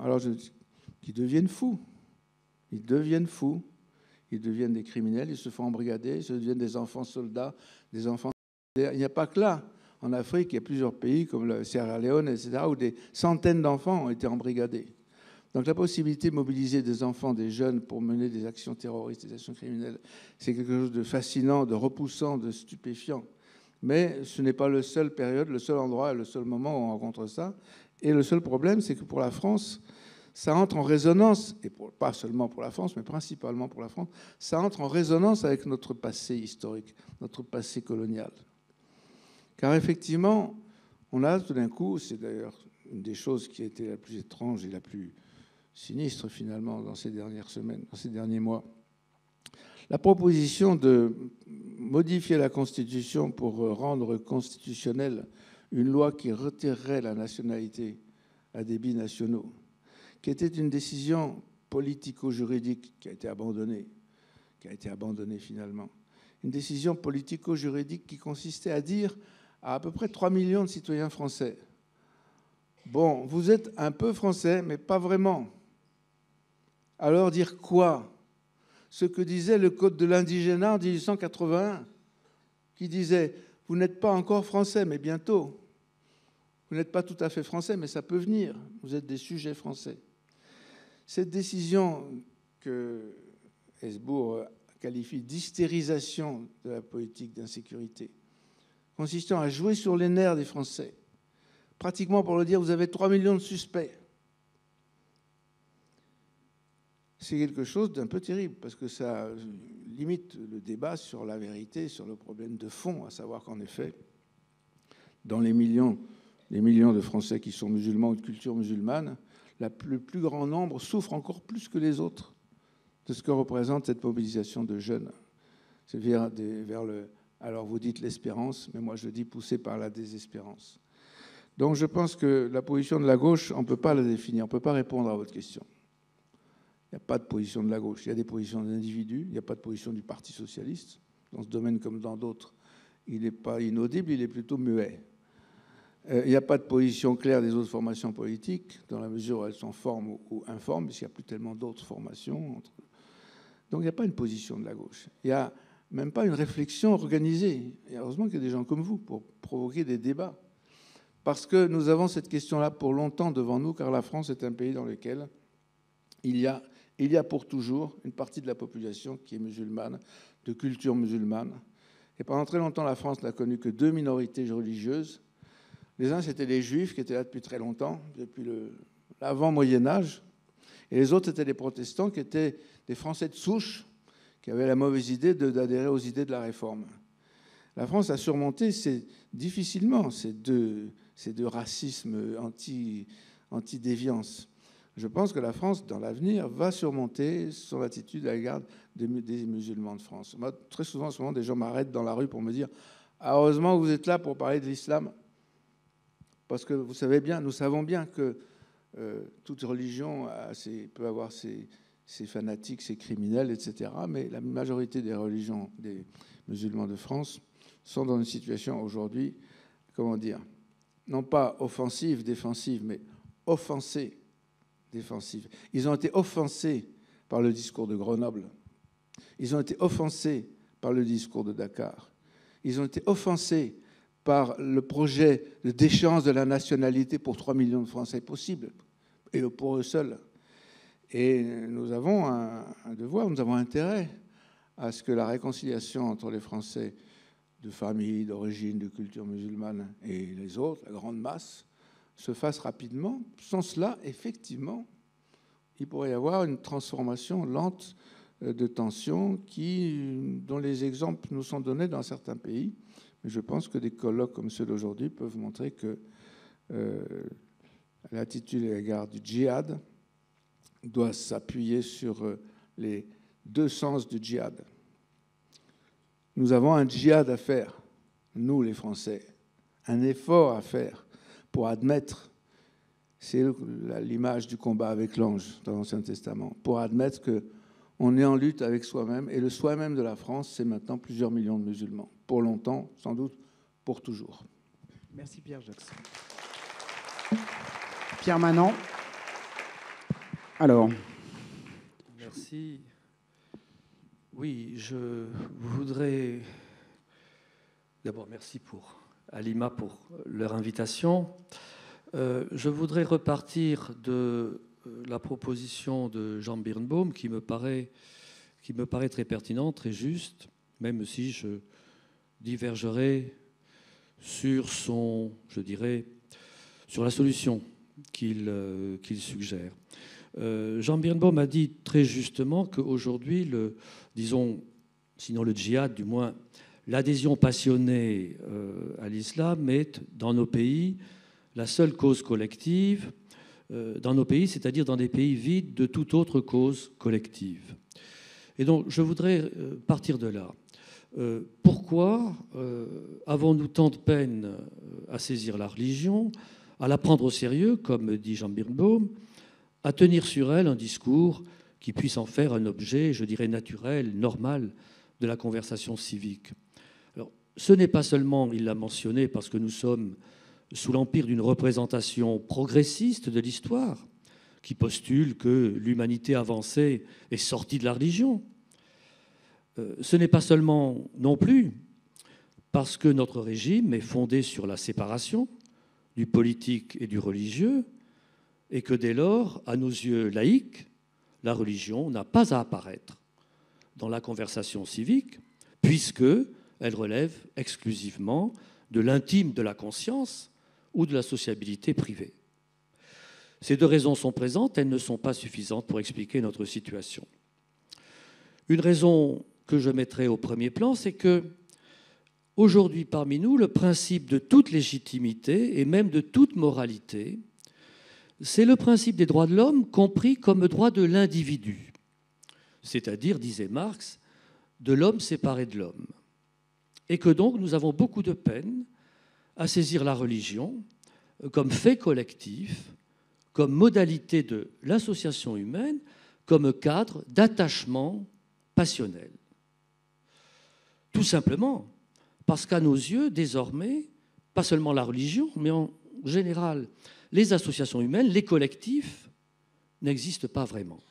qui deviennent fous. Ils deviennent fous, ils deviennent des criminels, ils se font embrigader, ils deviennent des enfants soldats, des enfants. Il n'y a pas que là. En Afrique, il y a plusieurs pays comme le Sierra Leone, etc., où des centaines d'enfants ont été embrigadés. Donc la possibilité de mobiliser des enfants, des jeunes pour mener des actions terroristes, des actions criminelles, c'est quelque chose de fascinant, de repoussant, de stupéfiant. Mais ce n'est pas le seul période, le seul endroit et le seul moment où on rencontre ça. Et le seul problème, c'est que pour la France, ça entre en résonance, et pas seulement pour la France, mais principalement pour la France, ça entre en résonance avec notre passé historique, notre passé colonial. Car effectivement, on a tout d'un coup, c'est d'ailleurs une des choses qui a été la plus étrange et la plus sinistre finalement dans ces dernières semaines, dans ces derniers mois. La proposition de modifier la Constitution pour rendre constitutionnelle une loi qui retirerait la nationalité à des binationaux, qui était une décision politico-juridique qui a été abandonnée, qui a été abandonnée finalement. Une décision politico-juridique qui consistait à dire à à peu près 3 millions de citoyens français, bon, vous êtes un peu français, mais pas vraiment. Alors dire quoi? Ce que disait le Code de l'indigénat en 1881, qui disait, vous n'êtes pas encore français, mais bientôt. Vous n'êtes pas tout à fait français, mais ça peut venir. Vous êtes des sujets français. Cette décision que Hesbourg qualifie d'hystérisation de la politique d'insécurité, consistant à jouer sur les nerfs des Français, pratiquement pour le dire, vous avez 3 millions de suspects. C'est quelque chose d'un peu terrible parce que ça limite le débat sur la vérité, sur le problème de fond, à savoir qu'en effet, dans les millions, les millions de Français qui sont musulmans ou de culture musulmane, le plus grand nombre souffre encore plus que les autres de ce que représente cette mobilisation de jeunes. Alors vous dites l'espérance, mais moi je dis poussé par la désespérance. Donc je pense que la position de la gauche, on ne peut pas la définir, on ne peut pas répondre à votre question. Il n'y a pas de position de la gauche. Il y a des positions d'individus. Il n'y a pas de position du Parti socialiste. Dans ce domaine comme dans d'autres, il n'est pas inaudible, il est plutôt muet. Euh, il n'y a pas de position claire des autres formations politiques, dans la mesure où elles sont formes ou informes, puisqu'il n'y a plus tellement d'autres formations. Donc il n'y a pas une position de la gauche. Il n'y a même pas une réflexion organisée. Et heureusement qu'il y a des gens comme vous pour provoquer des débats. Parce que nous avons cette question-là pour longtemps devant nous, car la France est un pays dans lequel il y a il y a pour toujours une partie de la population qui est musulmane, de culture musulmane. Et pendant très longtemps, la France n'a connu que deux minorités religieuses. Les uns, c'était les juifs qui étaient là depuis très longtemps, depuis l'avant Moyen Âge. Et les autres, c'était les protestants qui étaient des Français de souche, qui avaient la mauvaise idée d'adhérer aux idées de la réforme. La France a surmonté difficilement ces deux, ces deux racismes anti-déviance je pense que la France, dans l'avenir, va surmonter son attitude à l'égard des, musulmans de France. Très souvent, souvent, des gens m'arrêtent dans la rue pour me dire ah, Heureusement, vous êtes là pour parler de l'islam. Parce que vous savez bien, nous savons bien que euh, toute religion peut avoir ses, ses, fanatiques, ses criminels, etc. Mais la majorité des religions des musulmans de France sont dans une situation aujourd'hui, comment dire, non pas offensive, défensive, mais offensée Ils ont été offensés par le discours de Grenoble. Ils ont été offensés par le discours de Dakar. Ils ont été offensés par le projet de déchéance de la nationalité pour 3 millions de Français possible, et pour eux seuls. Et nous avons un, devoir, nous avons intérêt à ce que la réconciliation entre les Français de famille, d'origine, de culture musulmane et les autres, la grande masse, se fasse rapidement. Sans cela, effectivement, il pourrait y avoir une transformation lente euh, de tensions qui, dont les exemples nous sont donnés dans certains pays. Mais je pense que des colloques comme ceux d'aujourd'hui peuvent montrer que euh, l'attitude à l'égard du djihad doit s'appuyer sur euh, les deux sens du djihad. Nous avons un djihad à faire, nous les Français, un effort à faire pour admettre C'est l'image du combat avec l'ange dans l'Ancien Testament, pour admettre qu'on est en lutte avec soi-même. Et le soi-même de la France, c'est maintenant plusieurs millions de musulmans. Pour longtemps, sans doute pour toujours. Merci Pierre Jackson. Pierre Manon. Alors. Merci. Oui, je voudrais d'abord merci pour Alima pour leur invitation. Euh, je voudrais repartir de euh, la proposition de Jean Birnbaum qui me paraît, qui me paraît très pertinente, très juste, même si je divergerai sur son, je dirais, sur la solution qu'il euh, suggère. Jean Birnbaum a dit très justement qu'aujourd'hui, disons, sinon le djihad, du moins l'adhésion passionnée à l'islam est dans nos pays la seule cause collective euh, dans nos pays, c'est-à-dire dans des pays vides de toute autre cause collective. Et donc, je voudrais euh, partir de là. Euh, pourquoi avons-nous tant de peine à saisir la religion, à la prendre au sérieux, comme dit Jean Birnbaum, à tenir sur elle un discours qui puisse en faire un objet, je dirais, naturel, normal de la conversation civique? Ce n'est pas seulement, il l'a mentionné, parce que nous sommes sous l'empire d'une représentation progressiste de l'histoire, qui postule que l'humanité avancée est sortie de la religion. Euh, ce n'est pas seulement non plus parce que notre régime est fondé sur la séparation du politique et du religieux, et que dès lors, à nos yeux laïcs, la religion n'a pas à apparaître dans la conversation civique, puisque elle relève exclusivement de l'intime de la conscience ou de la sociabilité privée. Ces deux raisons sont présentes, elles ne sont pas suffisantes pour expliquer notre situation. Une raison que je mettrai au premier plan, c'est que aujourd'hui parmi nous, le principe de toute légitimité et même de toute moralité, c'est le principe des droits de l'homme compris comme droit de l'individu, c'est-à-dire, disait Marx, de l'homme séparé de l'homme. Et que donc nous avons beaucoup de peine à saisir la religion comme fait collectif, comme modalité de l'association humaine, comme cadre d'attachement passionnel. Tout simplement parce qu'à nos yeux, désormais, pas seulement la religion, mais en général, les associations humaines, les collectifs, n'existent pas vraiment.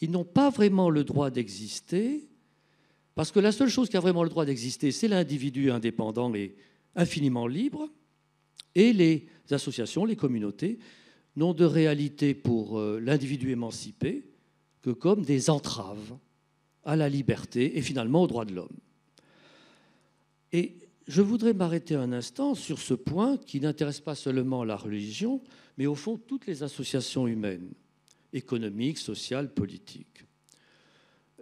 Ils n'ont pas vraiment le droit d'exister, parce que la seule chose qui a vraiment le droit d'exister, c'est l'individu indépendant et infiniment libre, et les associations, les communautés, n'ont de réalité pour euh, l'individu émancipé que comme des entraves à la liberté et finalement aux droits de l'homme. Et je voudrais m'arrêter un instant sur ce point qui n'intéresse pas seulement la religion, mais au fond toutes les associations humaines, économiques, sociales, politiques.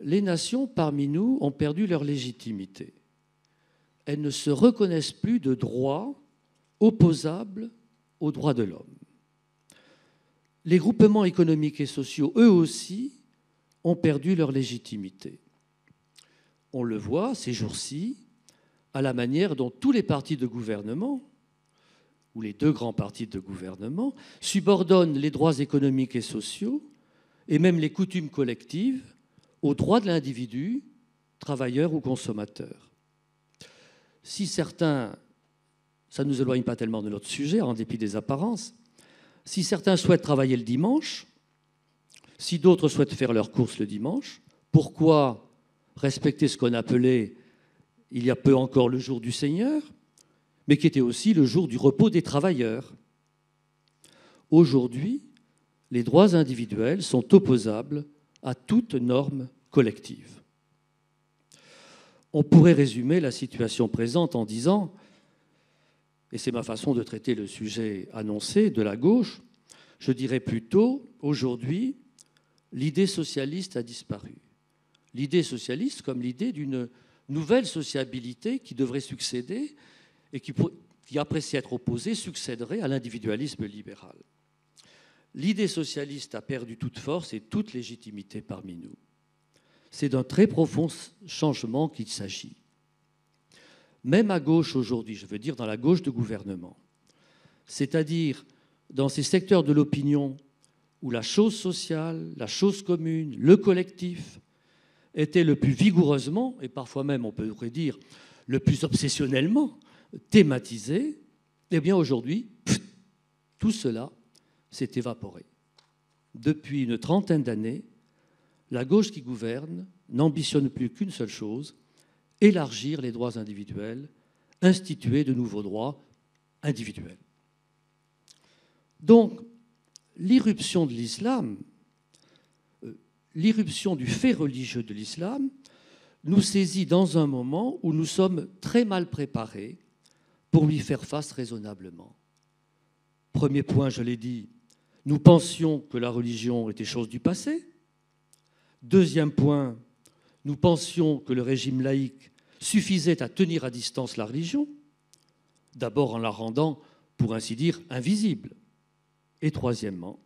Les nations parmi nous ont perdu leur légitimité elles ne se reconnaissent plus de droits opposables aux droits de l'homme. Les groupements économiques et sociaux, eux aussi, ont perdu leur légitimité. On le voit ces jours-ci à la manière dont tous les partis de gouvernement, ou les deux grands partis de gouvernement, subordonnent les droits économiques et sociaux, et même les coutumes collectives, aux droits de l'individu, travailleur ou consommateur. Si certains, ça ne nous éloigne pas tellement de notre sujet, en dépit des apparences, si certains souhaitent travailler le dimanche, si d'autres souhaitent faire leurs courses le dimanche, pourquoi respecter ce qu'on appelait il y a peu encore le jour du Seigneur, mais qui était aussi le jour du repos des travailleurs? Aujourd'hui, les droits individuels sont opposables à toute norme collective. On pourrait résumer la situation présente en disant, et c'est ma façon de traiter le sujet annoncé de la gauche, je dirais plutôt, aujourd'hui, l'idée socialiste a disparu. L'idée socialiste comme l'idée d'une nouvelle sociabilité qui devrait succéder et qui, qui après s'y être opposée, succéderait à l'individualisme libéral. L'idée socialiste a perdu toute force et toute légitimité parmi nous c'est d'un très profond changement qu'il s'agit. Même à gauche aujourd'hui, je veux dire dans la gauche de gouvernement, c'est-à-dire dans ces secteurs de l'opinion où la chose sociale, la chose commune, le collectif étaient le plus vigoureusement, et parfois même on pourrait dire le plus obsessionnellement, thématisés, eh bien aujourd'hui, tout cela s'est évaporé. Depuis une trentaine d'années, la gauche qui gouverne n'ambitionne plus qu'une seule chose, élargir les droits individuels, instituer de nouveaux droits individuels. Donc, l'irruption de l'islam, euh, l'irruption du fait religieux de l'islam, nous saisit dans un moment où nous sommes très mal préparés pour lui faire face raisonnablement. Premier point, je l'ai dit, nous pensions que la religion était chose du passé. Deuxième point, nous pensions que le régime laïque suffisait à tenir à distance la religion, d'abord en la rendant, pour ainsi dire, invisible. Et troisièmement,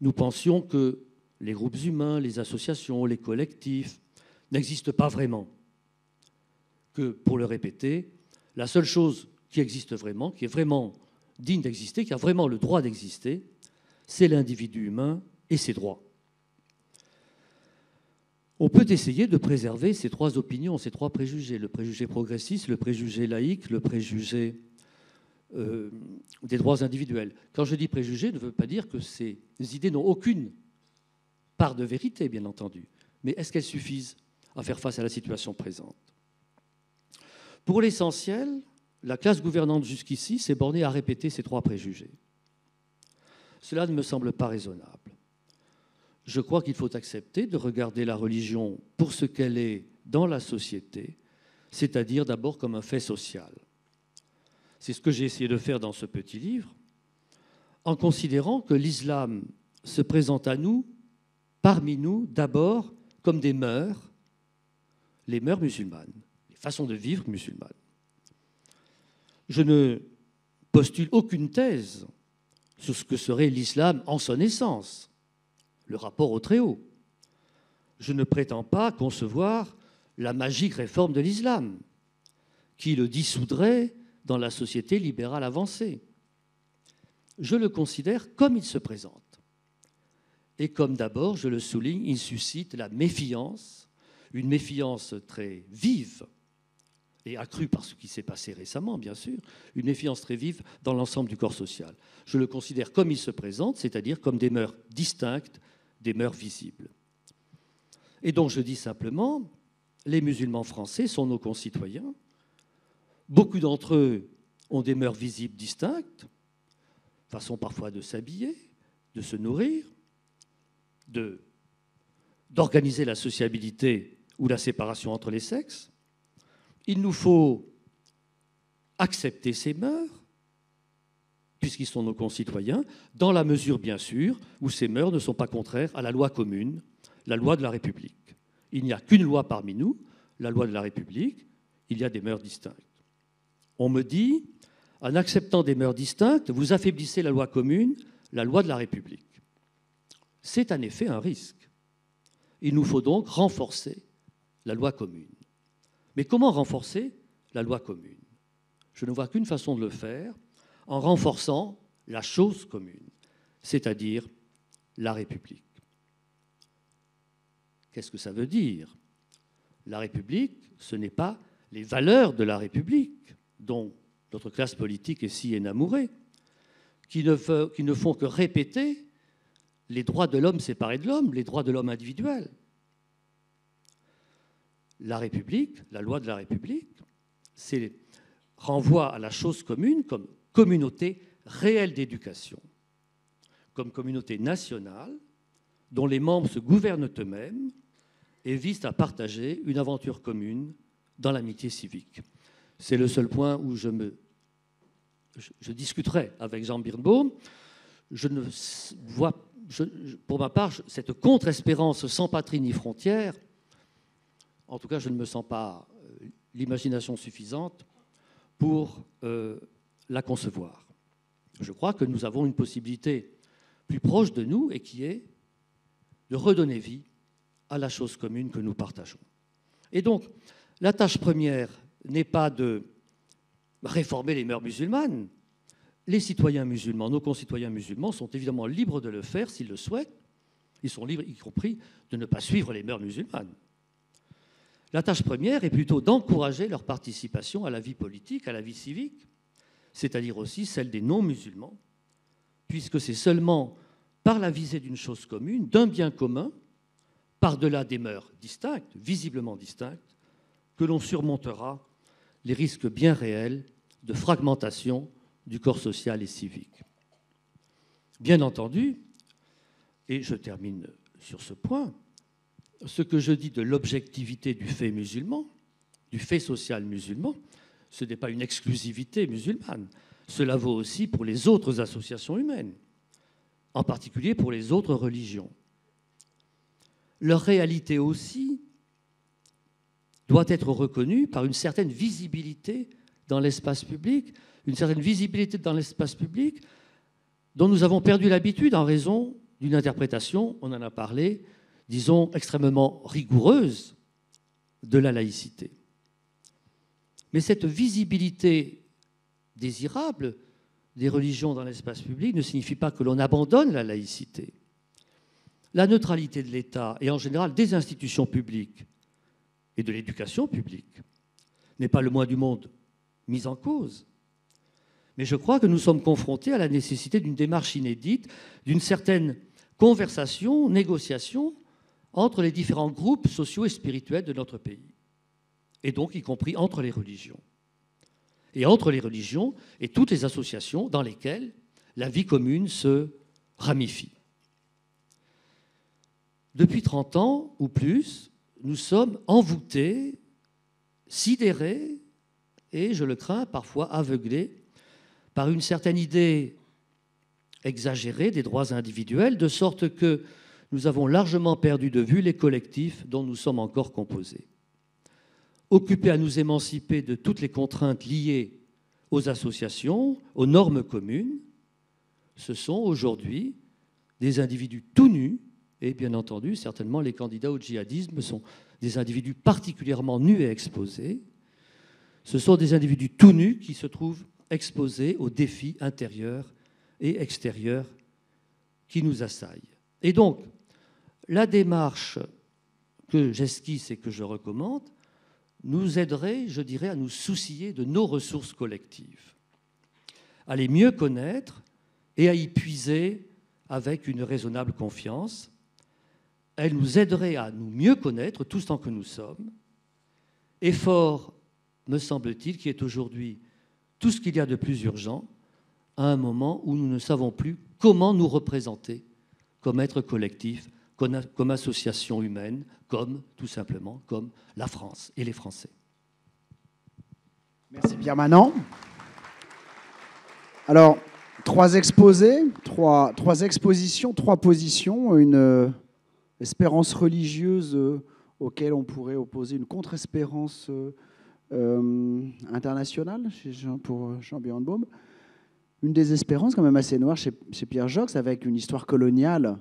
nous pensions que les groupes humains, les associations, les collectifs n'existent pas vraiment. Que, pour le répéter, la seule chose qui existe vraiment, qui est vraiment digne d'exister, qui a vraiment le droit d'exister, c'est l'individu humain et ses droits. On peut essayer de préserver ces trois opinions, ces trois préjugés, le préjugé progressiste, le préjugé laïque, le préjugé euh, des droits individuels. Quand je dis préjugés, ne veut pas dire que ces idées n'ont aucune part de vérité, bien entendu. Mais est-ce qu'elles suffisent à faire face à la situation présente? Pour l'essentiel, la classe gouvernante jusqu'ici s'est bornée à répéter ces trois préjugés. Cela ne me semble pas raisonnable. Je crois qu'il faut accepter de regarder la religion pour ce qu'elle est dans la société, c'est-à-dire d'abord comme un fait social. C'est ce que j'ai essayé de faire dans ce petit livre, en considérant que l'islam se présente à nous, parmi nous, d'abord comme des mœurs, les mœurs musulmanes, les façons de vivre musulmanes. Je ne postule aucune thèse sur ce que serait l'islam en son essence, le rapport au Très-Haut. Je ne prétends pas concevoir la magique réforme de l'islam, qui le dissoudrait dans la société libérale avancée. Je le considère comme il se présente. Et comme d'abord, je le souligne, il suscite la méfiance, une méfiance très vive et accrue par ce qui s'est passé récemment, bien sûr, une méfiance très vive dans l'ensemble du corps social. Je le considère comme il se présente, c'est-à-dire comme des mœurs distinctes, des mœurs visibles. Et donc je dis simplement, les musulmans français sont nos concitoyens, Beaucoup d'entre eux ont des mœurs visibles distinctes, façon parfois de s'habiller, de se nourrir, d'organiser la sociabilité ou la séparation entre les sexes. Il nous faut accepter ces mœurs, puisqu'ils sont nos concitoyens, dans la mesure, bien sûr, où ces mœurs ne sont pas contraires à la loi commune, la loi de la République. Il n'y a qu'une loi parmi nous, la loi de la République, il y a des mœurs distinctes. On me dit, en acceptant des mœurs distinctes, vous affaiblissez la loi commune, la loi de la République. C'est en effet un risque. Il nous faut donc renforcer la loi commune. Mais comment renforcer la loi commune? Je ne vois qu'une façon de le faire, en renforçant la chose commune, c'est-à-dire la République. Qu'est-ce que ça veut dire? La République, ce n'est pas les valeurs de la République dont notre classe politique est si énamourée, qui ne, font que répéter les droits de l'homme séparés de l'homme, les droits de l'homme individuel. La République, la loi de la République, c'est renvoie à la chose commune comme communauté réelle d'éducation, comme communauté nationale dont les membres se gouvernent eux-mêmes et visent à partager une aventure commune dans l'amitié civique. C'est le seul point où je, me, je, discuterai avec Jean Birnbaum. Je ne vois, pour ma part, cette contre-espérance sans patrie ni frontière, en tout cas, je ne me sens pas euh, l'imagination suffisante pour euh, la concevoir. Je crois que nous avons une possibilité plus proche de nous et qui est de redonner vie à la chose commune que nous partageons. Et donc, la tâche première n'est pas de réformer les mœurs musulmanes, les citoyens musulmans, nos concitoyens musulmans, sont évidemment libres de le faire s'ils le souhaitent. Ils sont libres, y compris, de ne pas suivre les mœurs musulmanes. La tâche première est plutôt d'encourager leur participation à la vie politique, à la vie civique, c'est-à-dire aussi celle des non-musulmans, puisque c'est seulement par la visée d'une chose commune, d'un bien commun, par-delà des mœurs distinctes, visiblement distinctes, que l'on surmontera les risques bien réels de fragmentation du corps social et civique. Bien entendu, et je termine sur ce point, ce que je dis de l'objectivité du fait musulman, du fait social musulman, ce n'est pas une exclusivité musulmane. Cela vaut aussi pour les autres associations humaines, en particulier pour les autres religions. Leur réalité aussi doit être reconnue par une certaine visibilité dans l'espace public, une certaine visibilité dans l'espace public dont nous avons perdu l'habitude en raison d'une interprétation, on en a parlé, disons, extrêmement rigoureuse de la laïcité. Mais cette visibilité désirable des religions dans l'espace public ne signifie pas que l'on abandonne la laïcité. La neutralité de l'État et en général des institutions publiques et de l'éducation publique n'est pas le moins du monde mise en cause. Mais je crois que nous sommes confrontés à la nécessité d'une démarche inédite, d'une certaine conversation, négociation entre les différents groupes sociaux et spirituels de notre pays, et donc y compris entre les religions, et entre les religions et toutes les associations dans lesquelles la vie commune se ramifie. Depuis 30 ans ou plus, nous sommes envoûtés, sidérés et, je le crains, parfois aveuglés par une certaine idée exagérée des droits individuels, de sorte que nous avons largement perdu de vue les collectifs dont nous sommes encore composés. Occupés à nous émanciper de toutes les contraintes liées aux associations, aux normes communes, ce sont aujourd'hui des individus tout nus, et bien entendu, certainement les candidats au djihadisme sont des individus particulièrement nus et exposés. Ce sont des individus tout nus qui se trouvent exposés aux défis intérieurs et extérieurs qui nous assaillent. Et donc, la démarche que j'esquisse et que je recommande nous aiderait, je dirais, à nous soucier de nos ressources collectives, à les mieux connaître et à y puiser avec une raisonnable confiance. Elle nous aiderait à nous mieux connaître, tous tant que nous sommes. Effort, me semble-t-il, qui est aujourd'hui tout ce qu'il y a de plus urgent à un moment où nous ne savons plus comment nous représenter comme être collectif comme association humaine, comme tout simplement comme la France et les Français. Merci Pierre Manant. Alors, trois exposés, trois, trois expositions, trois positions, une euh, espérance religieuse euh, auquel on pourrait opposer une contre-espérance euh, internationale chez Jean, pour Jean Birnbaum, une désespérance quand même assez noire chez, chez Pierre Jox avec une histoire coloniale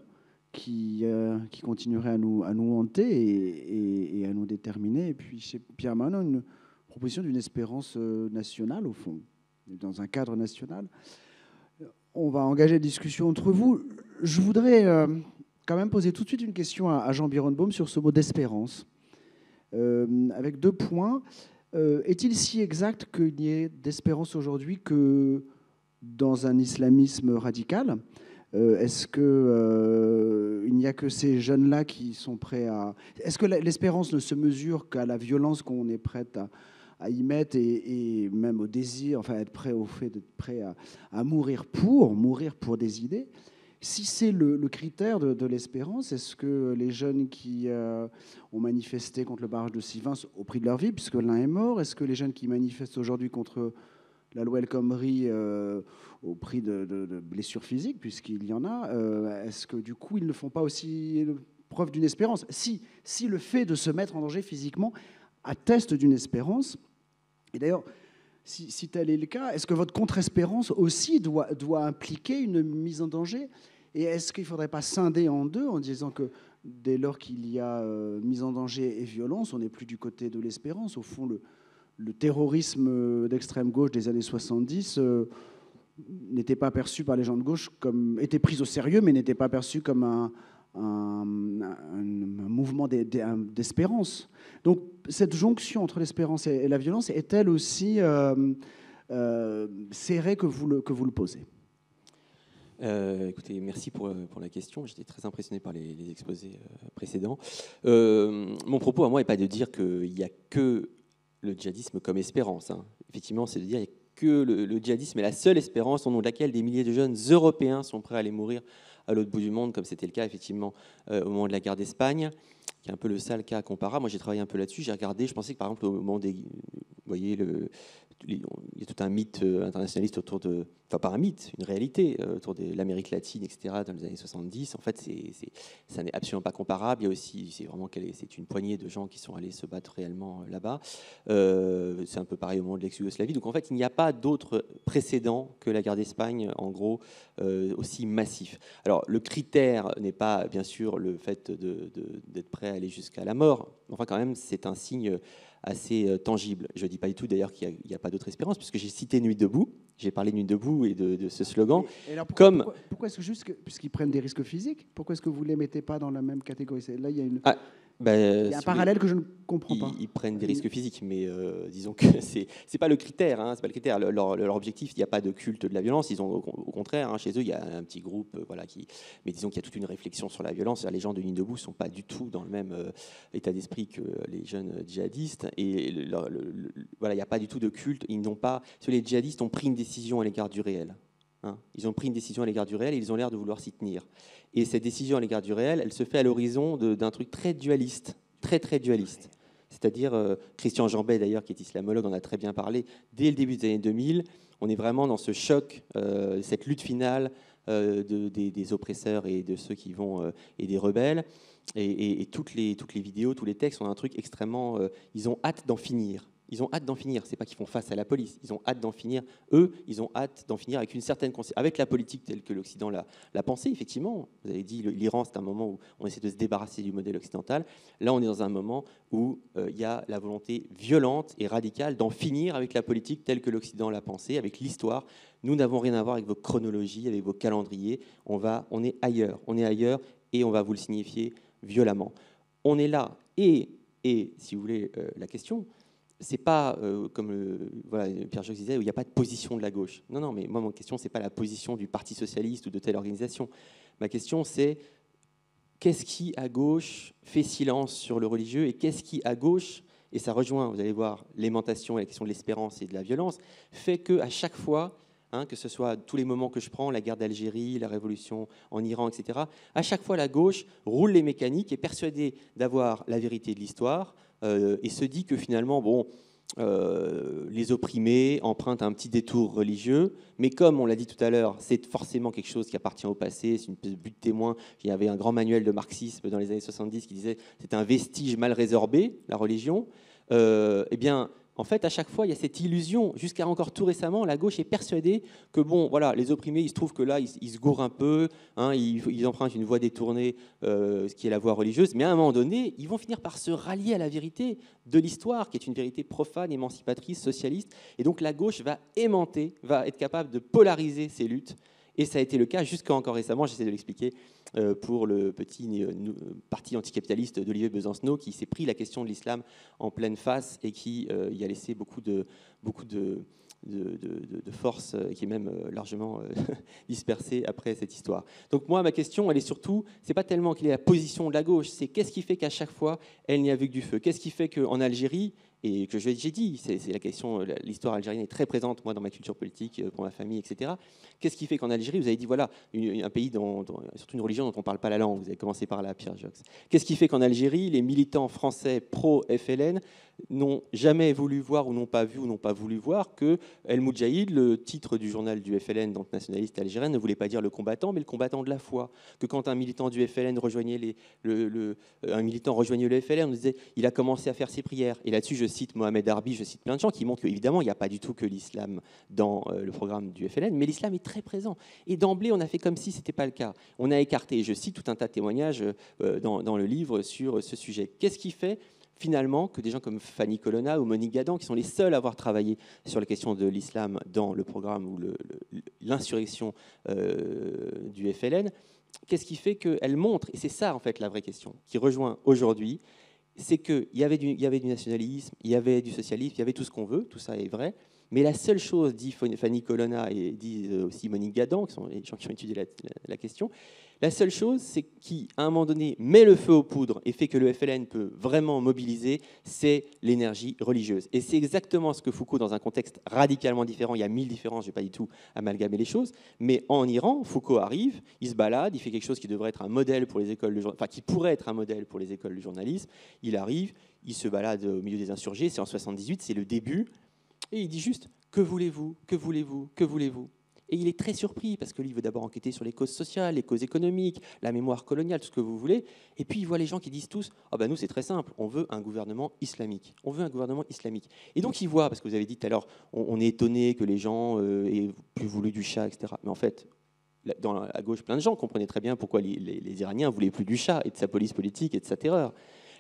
qui, euh, qui continuerait à nous, à hanter et, à nous déterminer. Et puis chez Pierre Manon, une proposition d'une espérance euh, nationale, au fond, dans un cadre national. On va engager la discussion entre vous. Je voudrais euh, quand même poser tout de suite une question à, Jean Bironbaum sur ce mot d'espérance, avec deux points. Est-il si exact qu'il n'y ait d'espérance aujourd'hui que dans un islamisme radical? Est-ce qu'il euh, n'y a que ces jeunes-là qui sont prêts à... Est-ce que l'espérance ne se mesure qu'à la violence qu'on est prêt à, y mettre et, même au désir, enfin être prêt au fait d'être prêt à, mourir pour, mourir pour des idées? Si c'est le, critère de, l'espérance, est-ce que les jeunes qui euh, ont manifesté contre le barrage de Sivins au prix de leur vie, puisque l'un est mort, est-ce que les jeunes qui manifestent aujourd'hui contre la loi El Khomri euh, au prix de, blessures physiques, puisqu'il y en a, euh, est-ce que du coup ils ne font pas aussi preuve d'une espérance? Si, si le fait de se mettre en danger physiquement atteste d'une espérance, et d'ailleurs, si, tel est le cas, est-ce que votre contre-espérance aussi doit, impliquer une mise en danger? Et est-ce qu'il ne faudrait pas scinder en deux en disant que dès lors qu'il y a euh, mise en danger et violence, on n'est plus du côté de l'espérance? Au fond, le, le terrorisme d'extrême gauche des années 70, euh, n'était pas perçu par les gens de gauche comme était prise au sérieux, mais n'était pas perçu comme un, mouvement d'espérance. Donc cette jonction entre l'espérance et, la violence est-elle aussi euh, euh, serrée que vous le, posez? Euh, écoutez, merci pour la question. J'étais très impressionné par les, exposés précédents. mon propos à moi n'est pas de dire qu'il n'y a que le djihadisme comme espérance. Hein. Effectivement, c'est de dire que le, le, djihadisme est la seule espérance au nom de laquelle des milliers de jeunes européens sont prêts à aller mourir à l'autre bout du monde, comme c'était le cas effectivement euh, au moment de la guerre d'Espagne, qui est un peu le sale cas comparable. Moi, j'ai travaillé un peu là-dessus. J'ai regardé, je pensais que par exemple, au moment des. Vous voyez, le, il y a tout un mythe euh, internationaliste autour de, enfin pas un mythe, une réalité euh, autour de l'Amérique latine, etc. dans les années 70. En fait, c'est, ça n'est absolument pas comparable. Il y a aussi, c'est vraiment c'est une poignée de gens qui sont allés se battre réellement euh, là-bas. c'est un peu pareil au moment de l'ex-Yougoslavie. Donc en fait, il n'y a pas d'autre précédent que la guerre d'Espagne, en gros, aussi massif. Alors le critère n'est pas bien sûr le fait d'être prêt à aller jusqu'à la mort. Enfin quand même, c'est un signe assez euh, tangible. Je ne dis pas du tout d'ailleurs qu'il n'y a, pas d'autre espérance, puisque j'ai cité Nuit debout, j'ai parlé de Nuit debout et de, ce slogan. pourquoi, comme... pourquoi, est-ce que juste puisqu'ils prennent des risques physiques, pourquoi est-ce que vous ne les mettez pas dans la même catégorie? Là, il y a une. Ah, ben, y a un parallèle que je ne comprends pas. Ils, prennent des risques physiques, mais euh, disons que c'est n'est pas le critère. Hein, c'est pas le critère. Leur, leur, objectif, il n'y a pas de culte de la violence. Ils ont au, contraire, hein, chez eux, il y a un petit groupe, euh, voilà, qui. Mais disons qu'il y a toute une réflexion sur la violence. Les gens de Nuit debout sont pas du tout dans le même euh, état d'esprit que les jeunes djihadistes. Et voilà, il n'y a pas du tout de culte. Ils n'ont pas. Les djihadistes ont pris une décision à l'égard du réel. Hein. Ils ont pris une décision à l'égard du réel et ils ont l'air de vouloir s'y tenir. Et cette décision à l'égard du réel, elle se fait à l'horizon d'un truc très dualiste très très dualiste. C'est-à-dire, euh, Christian Jambet d'ailleurs, qui est islamologue, en a très bien parlé, dès le début des années 2000, on est vraiment dans ce choc, euh, cette lutte finale euh, de, des, oppresseurs et de ceux qui vont, et des rebelles. Et, et, toutes, les, toutes les vidéos, tous les textes ont un truc extrêmement... ils ont hâte d'en finir. Ils ont hâte d'en finir. C'est pas qu'ils font face à la police. Ils ont hâte d'en finir. Eux, ils ont hâte d'en finir avec une certaine avec la politique telle que l'Occident l'a pensée. Effectivement, vous avez dit l'Iran, c'est un moment où on essaie de se débarrasser du modèle occidental. Là, on est dans un moment où euh, il y a la volonté violente et radicale d'en finir avec la politique telle que l'Occident l'a pensée, avec l'histoire. Nous n'avons rien à voir avec vos chronologies, avec vos calendriers. On va, on est ailleurs. On est ailleurs et on va vous le signifier violemment. On est là et et si vous voulez euh, la question c'est pas euh, comme Pierre Jacques disait, où il n'y a pas de position de la gauche. Non, non, mais moi, ma question, c'est pas la position du Parti socialiste ou de telle organisation. Ma question, c'est qu'est-ce qui, à gauche, fait silence sur le religieux et qu'est-ce qui, à gauche, et ça rejoint, vous allez voir, l'aimantation et la question de l'espérance et de la violence, fait que à chaque fois, hein, que ce soit tous les moments que je prends, la guerre d'Algérie, la révolution en Iran, etc., à chaque fois, la gauche roule les mécaniques, est persuadée d'avoir la vérité de l'histoire, euh, et se dit que finalement, bon, euh, les opprimés empruntent un petit détour religieux, mais comme on l'a dit tout à l'heure, c'est forcément quelque chose qui appartient au passé, c'est une but de témoin. Il y avait un grand manuel de marxisme dans les années 70 qui disait c'est un vestige mal résorbé, la religion. Euh, eh bien, en fait, à chaque fois, il y a cette illusion. Jusqu'à encore tout récemment, la gauche est persuadée que, bon, voilà, les opprimés, il se trouve que là, ils, se gourrent un peu, hein, ils, empruntent une voie détournée, euh, ce qui est la voie religieuse, mais à un moment donné, ils vont finir par se rallier à la vérité de l'histoire, qui est une vérité profane, émancipatrice, socialiste. Et donc, la gauche va aimanter, va être capable de polariser ces luttes. Et ça a été le cas jusqu'à encore récemment, j'essaie de l'expliquer, euh, pour le petit euh, parti anticapitaliste d'Olivier Besancenot qui s'est pris la question de l'islam en pleine face et qui euh, y a laissé beaucoup de, beaucoup de, qui est même largement dispersée après cette histoire. Donc moi, ma question, elle est surtout, c'est pas tellement quelle est la position de la gauche, c'est qu'est-ce qui fait qu'à chaque fois, elle n'y a vu que du feu? Qu'est-ce qui fait qu'en Algérie, et que j'ai dit, c'est la question, l'histoire algérienne est très présente, moi, dans ma culture politique, pour ma famille, etc. Qu'est-ce qui fait qu'en Algérie, vous avez dit, voilà, un pays, dont, surtout une religion dont on ne parle pas la langue, vous avez commencé par là, Pierre Jox. Qu'est-ce qui fait qu'en Algérie, les militants français pro-FLN n'ont jamais voulu voir ou n'ont pas vu ou n'ont pas voulu voir que El Moudjahid, le titre du journal du FLN, donc nationaliste algérien, ne voulait pas dire le combattant, mais le combattant de la foi. Que quand un militant du FLN rejoignait les, le, un militant rejoignait le FLN, on disait il a commencé à faire ses prières. Et là-dessus, je cite Mohamed Arbi, je cite plein de gens qui montrent qu'évidemment, il n'y a pas du tout que l'islam dans euh, le programme du FLN, mais l'islam est très présent. Et d'emblée, on a fait comme si ce n'était pas le cas. On a écarté, je cite tout un tas de témoignages euh, dans, dans le livre sur ce sujet. Qu'est-ce qui fait finalement que des gens comme Fanny Colonna ou Monique Gadan, qui sont les seuls à avoir travaillé sur la question de l'islam dans le programme ou l'insurrection euh, du FLN, qu'est-ce qui fait qu'elle montre, et c'est ça en fait la vraie question, qui rejoint aujourd'hui, c'est qu'il y, avait du, y avait du nationalisme, il y avait du socialisme, il y avait tout ce qu'on veut, tout ça est vrai, mais la seule chose, dit Fanny Colonna et dit aussi Monique Gadan, qui sont les gens qui ont étudié la question, la seule chose, c'est qui, à un moment donné, met le feu aux poudres et fait que le FLN peut vraiment mobiliser, c'est l'énergie religieuse. Et c'est exactement ce que Foucault, dans un contexte radicalement différent, il y a mille différences, je ne vais pas du tout amalgamer les choses, mais en Iran, Foucault arrive, il se balade, il fait quelque chose qui devrait être un modèle pour les écoles de enfin qui pourrait être un modèle pour les écoles de journalisme. Il arrive, il se balade au milieu des insurgés, c'est en 78, c'est le début, et il dit juste que voulez-vous, que voulez-vous, que voulez-vous? Et il est très surpris parce que lui, il veut d'abord enquêter sur les causes sociales, les causes économiques, la mémoire coloniale, tout ce que vous voulez. Et puis il voit les gens qui disent tous oh ben nous, c'est très simple, on veut un gouvernement islamique. On veut un gouvernement islamique. Et donc il voit, parce que vous avez dit tout à l'heure, on, est étonné que les gens euh, aient plus voulu du chat, etc. Mais en fait, à gauche, plein de gens comprenaient très bien pourquoi les, les Iraniens voulaient plus du chat et de sa police politique et de sa terreur.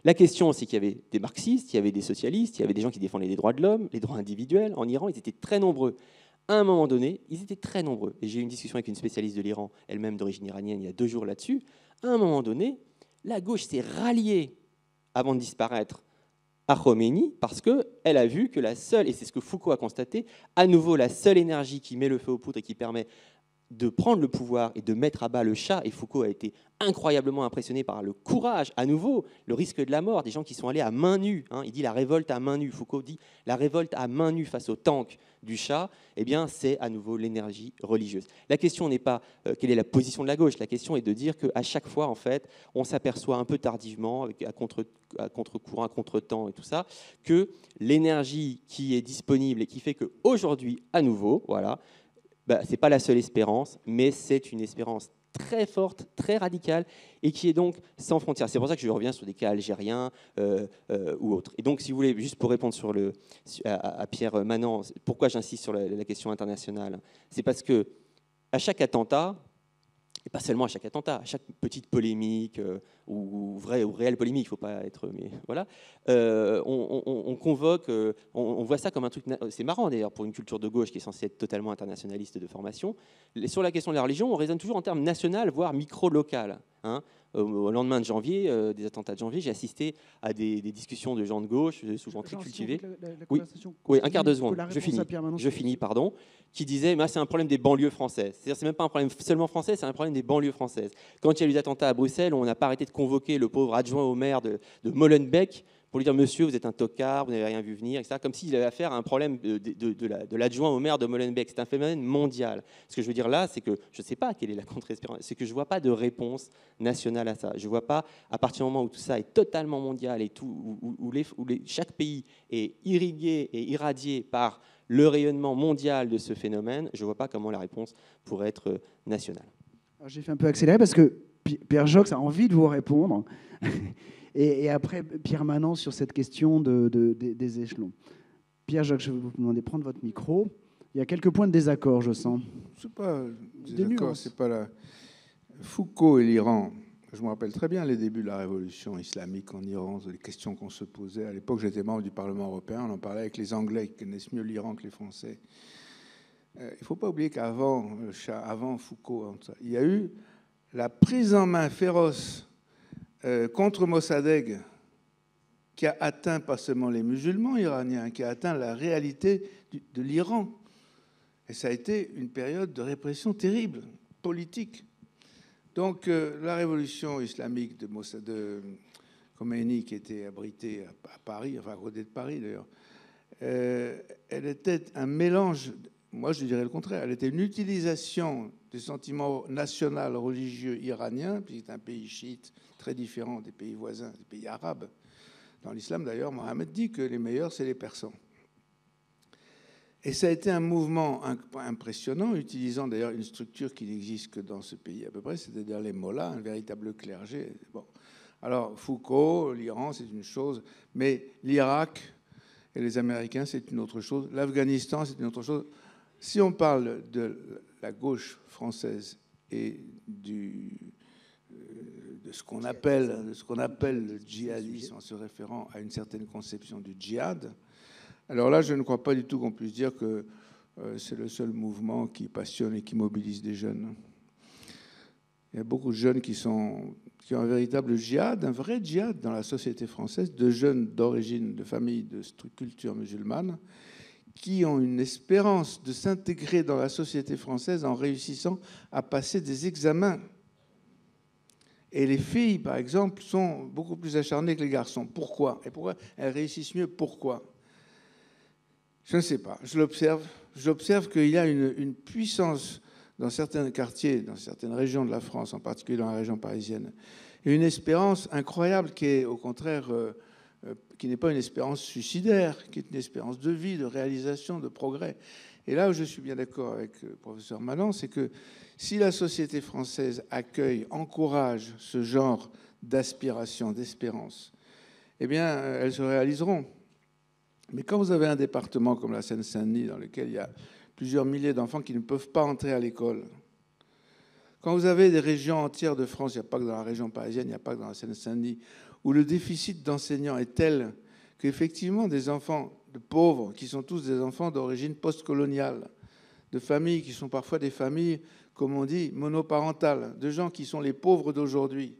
La question, c'est qu'il y avait des marxistes, il y avait des socialistes, il y avait des gens qui défendaient les droits de l'homme, les droits individuels. En Iran, ils étaient très nombreux à un moment donné, ils étaient très nombreux. Et j'ai eu une discussion avec une spécialiste de l'Iran, elle-même d'origine iranienne, il y a deux jours là-dessus. À un moment donné, la gauche s'est ralliée avant de disparaître à Khomeini parce qu'elle a vu que la seule, et c'est ce que Foucault a constaté, à nouveau la seule énergie qui met le feu aux poudres et qui permet de prendre le pouvoir et de mettre à bas le chat, et Foucault a été incroyablement impressionné par le courage, à nouveau, le risque de la mort, des gens qui sont allés à main nue. Hein. Il dit la révolte à main nue. Foucault dit la révolte à main nue face au tank du chat, eh bien, c'est à nouveau l'énergie religieuse. La question n'est pas euh, quelle est la position de la gauche, la question est de dire qu'à chaque fois, en fait, on s'aperçoit un peu tardivement, à contre-courant, à contre-temps et tout ça, que l'énergie qui est disponible et qui fait qu'aujourd'hui, à nouveau, voilà, bah, ce n'est pas la seule espérance, mais c'est une espérance très forte, très radicale, et qui est donc sans frontières. C'est pour ça que je reviens sur des cas algériens euh, euh, ou autres. Et donc, si vous voulez, juste pour répondre sur le, à, Pierre Manant, pourquoi j'insiste sur la, la, question internationale C'est parce que à chaque attentat, et pas seulement à chaque attentat, à chaque petite polémique euh, ou, vraie ou réelle polémique, il ne faut pas être, mais voilà, euh, on, convoque, euh, on, voit ça comme un truc, c'est marrant d'ailleurs pour une culture de gauche qui est censée être totalement internationaliste de formation. Sur la question de la religion, on raisonne toujours en termes national, voire micro-local. Hein au lendemain de janvier, euh, des attentats de janvier, j'ai assisté à des, discussions de gens de gauche, euh, souvent très cultivés. oui. oui, un quart de seconde. Je finis. Je finis, pardon. Qui disait, c'est un problème des banlieues françaises. C'est-à-dire, c'est même pas un problème seulement français, c'est un problème des banlieues françaises. Quand il y a eu des attentats à Bruxelles, on n'a pas arrêté de convoquer le pauvre adjoint au maire de, de Molenbeek pour lui dire Monsieur, vous êtes un tocard, vous n'avez rien vu venir, etc. Comme s'il avait affaire à un problème de, de, l'adjoint au maire de Molenbeek. C'est un phénomène mondial. Ce que je veux dire là, c'est que je ne sais pas quelle est la contre-espérance, c'est que je ne vois pas de réponse nationale à ça. Je ne vois pas, à partir du moment où tout ça est totalement mondial et où, chaque pays est irrigué et irradié par le rayonnement mondial de ce phénomène, je ne vois pas comment la réponse pourrait être nationale. J'ai fait un peu accélérer parce que Pierre Jox a envie de vous répondre. Et, après, Pierre Manant sur cette question de, des échelons. Pierre Jacques, je vais vous demander de prendre votre micro. Il y a quelques points de désaccord, je sens. Ce n'est pas désaccord, c'est pas la... Foucault et l'Iran. Je me rappelle très bien les débuts de la révolution islamique en Iran, les questions qu'on se posait. À l'époque, j'étais membre du Parlement européen, on en parlait avec les Anglais qui connaissent mieux l'Iran que les Français. Euh, il ne faut pas oublier qu'avant avant Foucault, il y a eu la prise en main féroce euh, contre Mossadegh, qui a atteint pas seulement les musulmans iraniens, qui a atteint la réalité de l'Iran. Et ça a été une période de répression terrible, politique. Donc euh, la révolution islamique de, Mossad, de Khomeini, qui était abritée à, Paris, enfin à côté de Paris d'ailleurs, euh, elle était un mélange, moi je dirais le contraire, elle était une utilisation du sentiment national religieux iranien, puis c'est un pays chiite très différent des pays voisins, des pays arabes. Dans l'islam, d'ailleurs, Mohamed dit que les meilleurs, c'est les persans. Et ça a été un mouvement impressionnant, utilisant d'ailleurs une structure qui n'existe que dans ce pays à peu près, c'est-à-dire les mollahs, un véritable clergé. Bon. Alors, Foucault, l'Iran, c'est une chose, mais l'Irak et les Américains, c'est une autre chose. L'Afghanistan, c'est une autre chose. Si on parle de la gauche française et du, de ce qu'on appelle, ce qu'on appelle le djihadisme en se référant à une certaine conception du djihad. Alors là, je ne crois pas du tout qu'on puisse dire que euh, c'est le seul mouvement qui passionne et qui mobilise des jeunes. Il y a beaucoup de jeunes qui, sont, qui ont un véritable djihad, un vrai djihad dans la société française, de jeunes d'origine, de familles de culture musulmane, qui ont une espérance de s'intégrer dans la société française en réussissant à passer des examens et les filles, par exemple, sont beaucoup plus acharnées que les garçons. Pourquoi? Et pourquoi? Elles réussissent mieux Pourquoi? Je ne sais pas. Je l'observe. J'observe qu'il y a une, puissance dans certains quartiers, dans certaines régions de la France, en particulier dans la région parisienne, une espérance incroyable qui est au contraire, euh, euh, qui n'est pas une espérance suicidaire, qui est une espérance de vie, de réalisation, de progrès. Et là où je suis bien d'accord avec le professeur Malan, c'est que si la société française accueille, encourage ce genre d'aspiration, d'espérance, eh bien, elles se réaliseront. Mais quand vous avez un département comme la Seine-Saint-Denis, dans lequel il y a plusieurs milliers d'enfants qui ne peuvent pas entrer à l'école, quand vous avez des régions entières de France, il n'y a pas que dans la région parisienne, il n'y a pas que dans la Seine-Saint-Denis, où le déficit d'enseignants est tel qu'effectivement des enfants de pauvres, qui sont tous des enfants d'origine postcoloniale, de familles qui sont parfois des familles comme on dit, monoparentales, de gens qui sont les pauvres d'aujourd'hui,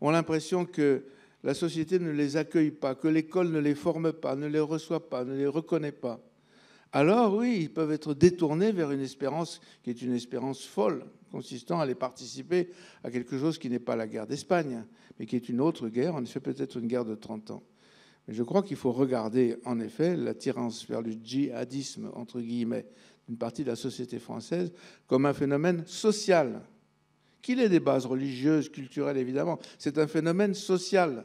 ont l'impression que la société ne les accueille pas, que l'école ne les forme pas, ne les reçoit pas, ne les reconnaît pas. Alors oui, ils peuvent être détournés vers une espérance qui est une espérance folle, consistant à aller participer à quelque chose qui n'est pas la guerre d'Espagne, mais qui est une autre guerre, en effet peut-être une guerre de 30 ans. Mais je crois qu'il faut regarder en effet l'attirance vers le djihadisme, entre guillemets, une partie de la société française comme un phénomène social, qu'il ait des bases religieuses, culturelles évidemment, c'est un phénomène social.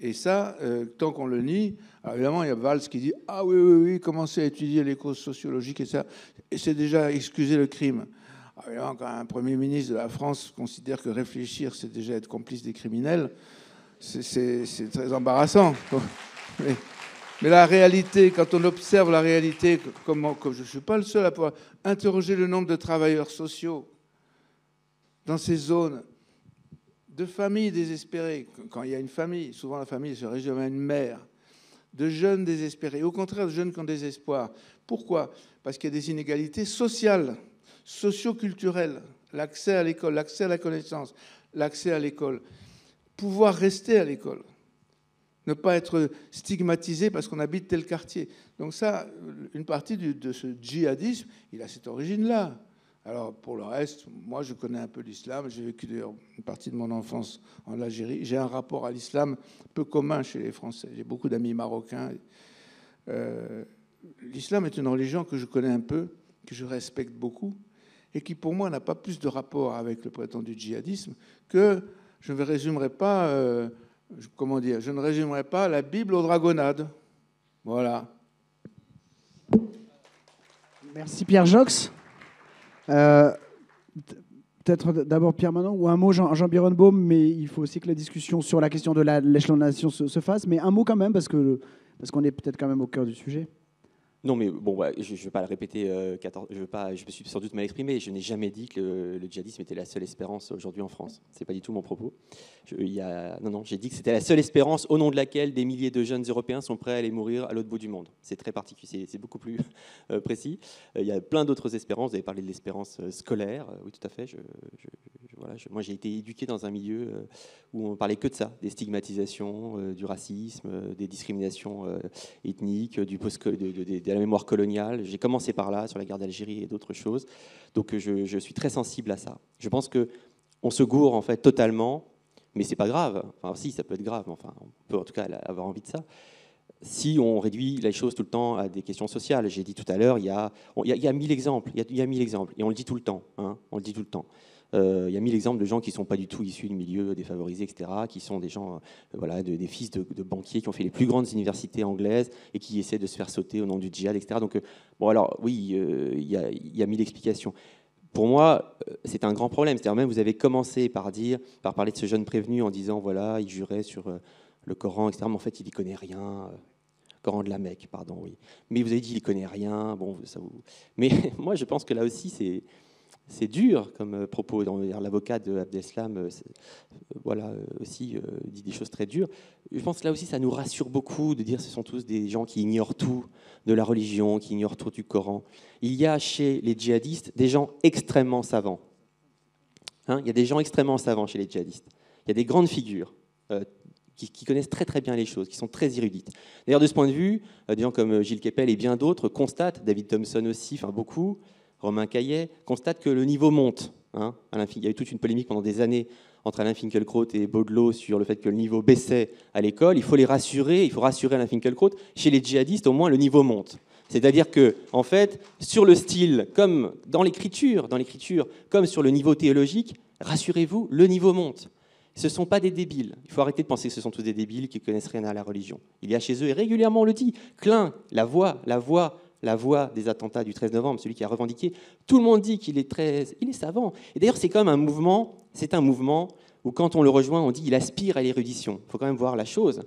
Et ça, euh, tant qu'on le nie, évidemment, il y a Valls qui dit Ah oui, oui, oui, commencez à étudier les causes sociologiques et ça, et c'est déjà excuser le crime. Alors, quand un Premier ministre de la France considère que réfléchir, c'est déjà être complice des criminels, c'est très embarrassant. la réalité, quand on observe la réalité, comme, je ne suis pas le seul à pouvoir interroger le nombre de travailleurs sociaux dans ces zones, de familles désespérées, quand il y a une famille, souvent la famille se résume à une mère, de jeunes désespérés, au contraire de jeunes qui ont des espoirs. Pourquoi? Parce qu'il y a des inégalités sociales, socio-culturelles, l'accès à l'école, l'accès à la connaissance, l'accès à l'école, pouvoir rester à l'école ne pas être stigmatisé parce qu'on habite tel quartier. Donc ça, une partie de ce djihadisme, il a cette origine-là. Alors pour le reste, moi je connais un peu l'islam, j'ai vécu une partie de mon enfance en Algérie, j'ai un rapport à l'islam peu commun chez les Français, j'ai beaucoup d'amis marocains. Euh, l'islam est une religion que je connais un peu, que je respecte beaucoup, et qui pour moi n'a pas plus de rapport avec le prétendu djihadisme que je ne résumerai pas... Euh, comment dire, je ne résumerai pas la Bible aux dragonnades. Voilà. Merci Pierre Jox. Euh, peut-être d'abord Pierre Manon ou un mot Jean, Jean Bironbaum, mais il faut aussi que la discussion sur la question de l'échelonnation se, se, fasse. Mais un mot quand même, parce parce qu'on est peut-être quand même au cœur du sujet. Non, mais bon, je ne vais pas le répéter. Euh, je, veux pas, je me suis sans doute mal exprimé. Je n'ai jamais dit que le, djihadisme était la seule espérance aujourd'hui en France. C'est pas du tout mon propos. non, non, j'ai dit que c'était la seule espérance au nom de laquelle des milliers de jeunes Européens sont prêts à aller mourir à l'autre bout du monde. C'est très particulier. C'est beaucoup plus euh, précis. Euh, il y a plein d'autres espérances. Vous avez parlé de l'espérance scolaire. oui, tout à fait. Voilà, moi, j'ai été éduqué dans un milieu où on parlait que de ça, des stigmatisations, du racisme, des discriminations ethniques, du post, de, de, la mémoire coloniale. J'ai commencé par là, sur la guerre d'Algérie et d'autres choses. Donc je, suis très sensible à ça. Je pense que on se gourre en fait totalement, mais c'est pas grave. Enfin, si, ça peut être grave, enfin, on peut en tout cas avoir envie de ça. Si on réduit les choses tout le temps à des questions sociales, j'ai dit tout à l'heure, il a, il y a, mille exemples, il il y a mille exemples, et on le dit tout le temps, hein, on le dit tout le temps. Euh, il y a mille exemples de gens qui ne sont pas du tout issus de milieux défavorisés, etc., qui sont des gens, euh, voilà, des fils de, banquiers qui ont fait les plus grandes universités anglaises et qui essaient de se faire sauter au nom du djihad, etc. Donc, euh, bon, alors, oui, il y, a, il y mille explications pour moi, c'est un grand problème. C'est-à-dire même, vous avez commencé par dire, par parler de ce jeune prévenu en disant, voilà, il jurait sur le Coran, etc. Mais en fait, il n'y connaît rien. Coran de la Mecque, pardon, oui. Mais vous avez dit, il n'y connaît rien. Bon, ça vous... Mais moi, je pense que là aussi, c'est c'est dur comme propos. L'avocat de Abdeslam voilà, aussi dit des choses très dures. Je pense que là aussi, ça nous rassure beaucoup de dire que ce sont tous des gens qui ignorent tout de la religion, qui ignorent tout du Coran. Il y a chez les djihadistes des gens extrêmement savants. Hein, il y a des gens extrêmement savants chez les djihadistes. Il y a des grandes figures qui, connaissent très très bien les choses, qui sont très érudites. D'ailleurs, de ce point de vue, euh, des gens comme euh, Gilles Kepel et bien d'autres constatent, David Thompson aussi, enfin beaucoup, Romain Caillet, constatent que le niveau monte. Hein, il y a eu toute une polémique pendant des années entre Alain Finkielkraut et Baudelot sur le fait que le niveau baissait à l'école. Il faut les rassurer, il faut rassurer Alain Finkielkraut. Chez les djihadistes, au moins, le niveau monte. C'est-à-dire que, en fait, sur le style, comme dans l'écriture, dans l'écriture, comme sur le niveau théologique, rassurez-vous, le niveau monte. Ce ne sont pas des débiles. Il faut arrêter de penser que ce sont tous des débiles qui connaissent rien à la religion. Il y a chez eux, et régulièrement on le dit, Klein, la voix, la voix, la voix des attentats du 13 novembre, celui qui a revendiqué, tout le monde dit qu'il est très, il est savant. Et d'ailleurs, c'est comme un mouvement, c'est un mouvement où quand on le rejoint, on dit il aspire à l'érudition. Il faut quand même voir la chose.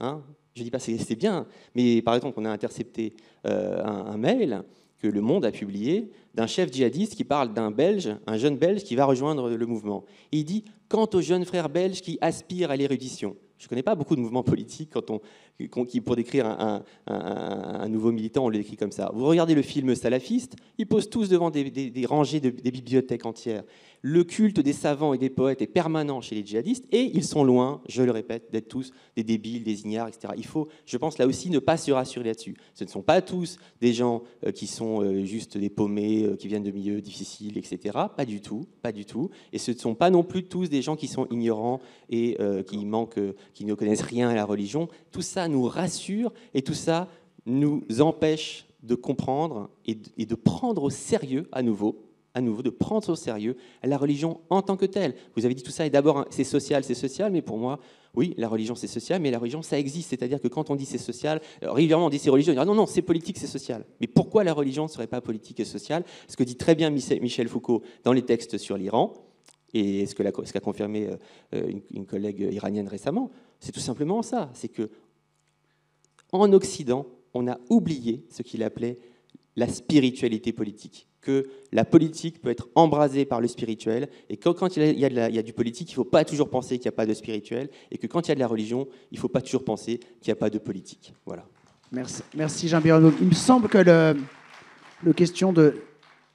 Hein Je ne dis pas que c'est bien, mais par exemple, on a intercepté euh, un, mail que Le Monde a publié d'un chef djihadiste qui parle d'un Belge, un jeune Belge qui va rejoindre le mouvement. il dit Quant aux jeunes frères belges qui aspirent à l'érudition, je ne connais pas beaucoup de mouvements politiques quand on, qui, pour décrire un, nouveau militant, on le décrit comme ça. Vous regardez le film Salafiste, ils posent tous devant des, rangées de des bibliothèques entières. Le culte des savants et des poètes est permanent chez les djihadistes et ils sont loin, je le répète, d'être tous des débiles, des ignares, etc. Il faut, je pense là aussi, ne pas se rassurer là-dessus. Ce ne sont pas tous des gens euh, qui sont euh, juste des paumés, euh, qui viennent de milieux difficiles, etc. Pas du tout, pas du tout. Et ce ne sont pas non plus tous des gens qui sont ignorants et qui manquent, qui ne connaissent rien à la religion. Tout ça nous rassure et tout ça nous empêche de comprendre et de prendre au sérieux à nouveau à nouveau, de prendre au sérieux la religion en tant que telle. Vous avez dit tout ça, et d'abord, c'est social, c'est social, mais pour moi, oui, la religion, c'est social, mais la religion, ça existe. C'est-à-dire que quand on dit c'est social, régulièrement, on dit c'est religieux, on dit non, non, c'est politique, c'est social. Mais pourquoi la religion ne serait pas politique et sociale? Ce que dit très bien Michel Foucault dans les textes sur l'Iran, et ce qu'a ce confirmé euh, euh, une collègue iranienne récemment, c'est tout simplement ça. C'est que en Occident, on a oublié ce qu'il appelait la spiritualité politique que la politique peut être embrasée par le spirituel, et que quand il y a, du politique, il ne faut pas toujours penser qu'il n'y a pas de spirituel, et que quand il y a de la religion, il ne faut pas toujours penser qu'il n'y a pas de politique. Voilà. Merci, Merci Jean Biron. Il me semble que le, question de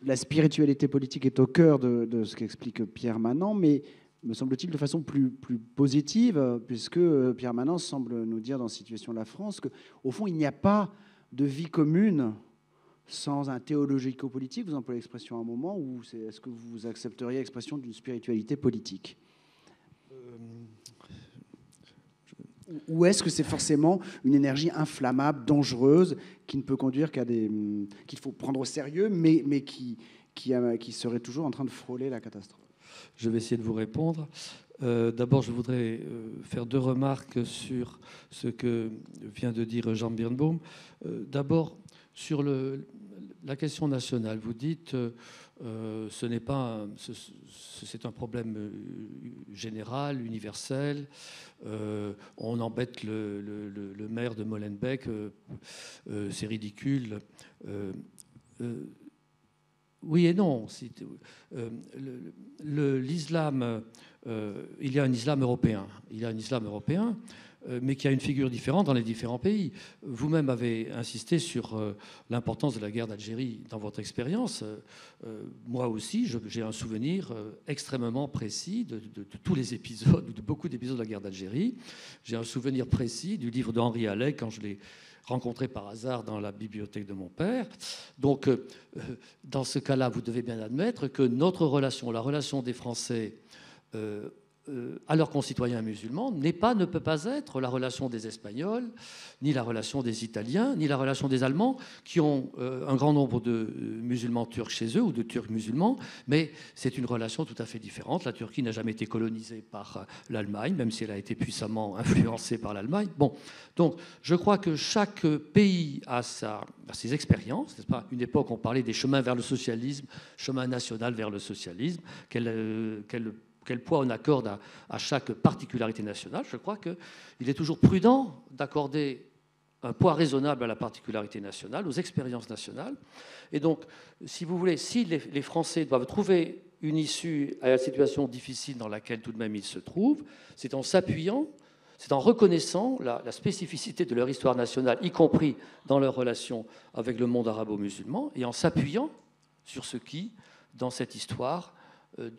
la spiritualité politique est au cœur de, ce qu'explique Pierre Manant, mais me semble-t-il de façon plus, plus positive, puisque Pierre Manant semble nous dire dans Situation de la France qu'au fond, il n'y a pas de vie commune sans un théologico-politique, vous employez l'expression à un moment, ou est-ce que vous accepteriez l'expression d'une spiritualité politique? Euh, Ou est-ce que c'est forcément une énergie inflammable, dangereuse, qui ne peut conduire qu'à des. qu'il faut prendre au sérieux, mais, mais qui, qui, qui, serait toujours en train de frôler la catastrophe? Je vais essayer de vous répondre. Euh, d'abord, je voudrais euh, faire deux remarques sur ce que vient de dire Jean Birnbaum. D'abord, sur le, la question nationale, vous dites, euh, ce n'est pas, c'est un problème euh, général, universel. Euh, on embête le, maire de Molenbeek, c'est ridicule. oui et non. L'islam, il y a un islam européen. Il y a un islam européen euh, mais qui a une figure différente dans les différents pays. Vous-même avez insisté sur euh, l'importance de la guerre d'Algérie dans votre expérience. Euh, moi aussi, j'ai un souvenir extrêmement précis de, tous les épisodes, de beaucoup d'épisodes de la guerre d'Algérie. J'ai un souvenir précis du livre d'Henri Allais quand je l'ai rencontré par hasard dans la bibliothèque de mon père. Donc, dans ce cas-là, vous devez bien admettre que notre relation, la relation des Français euh, à leurs concitoyens musulmans n'est pas, ne peut pas être la relation des Espagnols, ni la relation des Italiens, ni la relation des Allemands, qui ont euh, un grand nombre de euh, musulmans turcs chez eux ou de Turcs musulmans, mais c'est une relation tout à fait différente. La Turquie n'a jamais été colonisée par l'Allemagne, même si elle a été puissamment influencée par l'Allemagne. Bon, donc je crois que chaque pays a, sa, ses expériences, n'est-ce pas? Une époque, on parlait des chemins vers le socialisme, chemin national vers le socialisme, quelle, quelle quel poids on accorde à, chaque particularité nationale, je crois qu'il est toujours prudent d'accorder un poids raisonnable à la particularité nationale, aux expériences nationales. Et donc, si vous voulez, si les, Français doivent trouver une issue à la situation difficile dans laquelle tout de même ils se trouvent, c'est en s'appuyant, c'est en reconnaissant la, la, spécificité de leur histoire nationale, y compris dans leur relation avec le monde arabo-musulman, et en s'appuyant sur ce qui, dans cette histoire,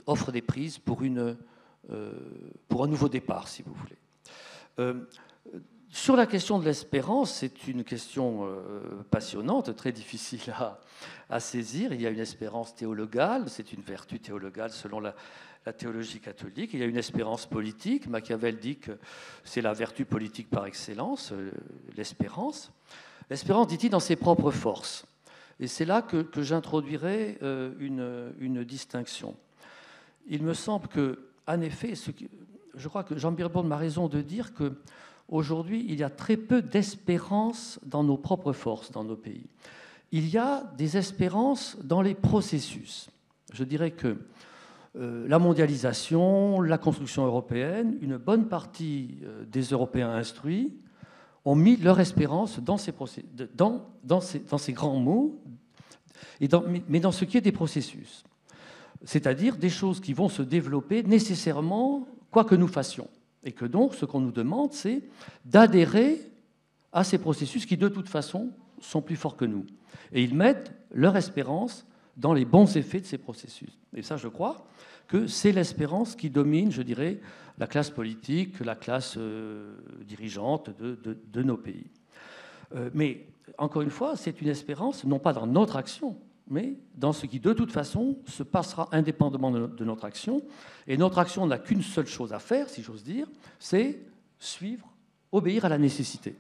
offre des prises euh, pour un nouveau départ, si vous voulez. Euh, sur la question de l'espérance, c'est une question passionnante, très difficile à, saisir. Il y a une espérance théologale, c'est une vertu théologale selon la, théologie catholique. Il y a une espérance politique. Machiavel dit que c'est la vertu politique par excellence, l'espérance. L'espérance, dit-il, dans ses propres forces. Et c'est là que, que j'introduirai une distinction il me semble que, en effet, je crois que Jean Birbon a raison de dire que aujourd'hui, il y a très peu d'espérance dans nos propres forces, dans nos pays. Il y a des espérances dans les processus. Je dirais que euh, la mondialisation, la construction européenne, une bonne partie euh, des Européens instruits ont mis leur espérance dans ces, grands mots, mais dans ce qui est des processus c'est-à-dire des choses qui vont se développer nécessairement quoi que nous fassions. Et que donc ce qu'on nous demande, c'est d'adhérer à ces processus qui de toute façon sont plus forts que nous. Et ils mettent leur espérance dans les bons effets de ces processus. Et ça, je crois que c'est l'espérance qui domine, je dirais, la classe politique, la classe euh, dirigeante de, nos pays. Euh, mais encore une fois, c'est une espérance non pas dans notre action, mais dans ce qui de toute façon se passera indépendamment de notre action. Et notre action n'a qu'une seule chose à faire, si j'ose dire, c'est suivre, obéir à la nécessité.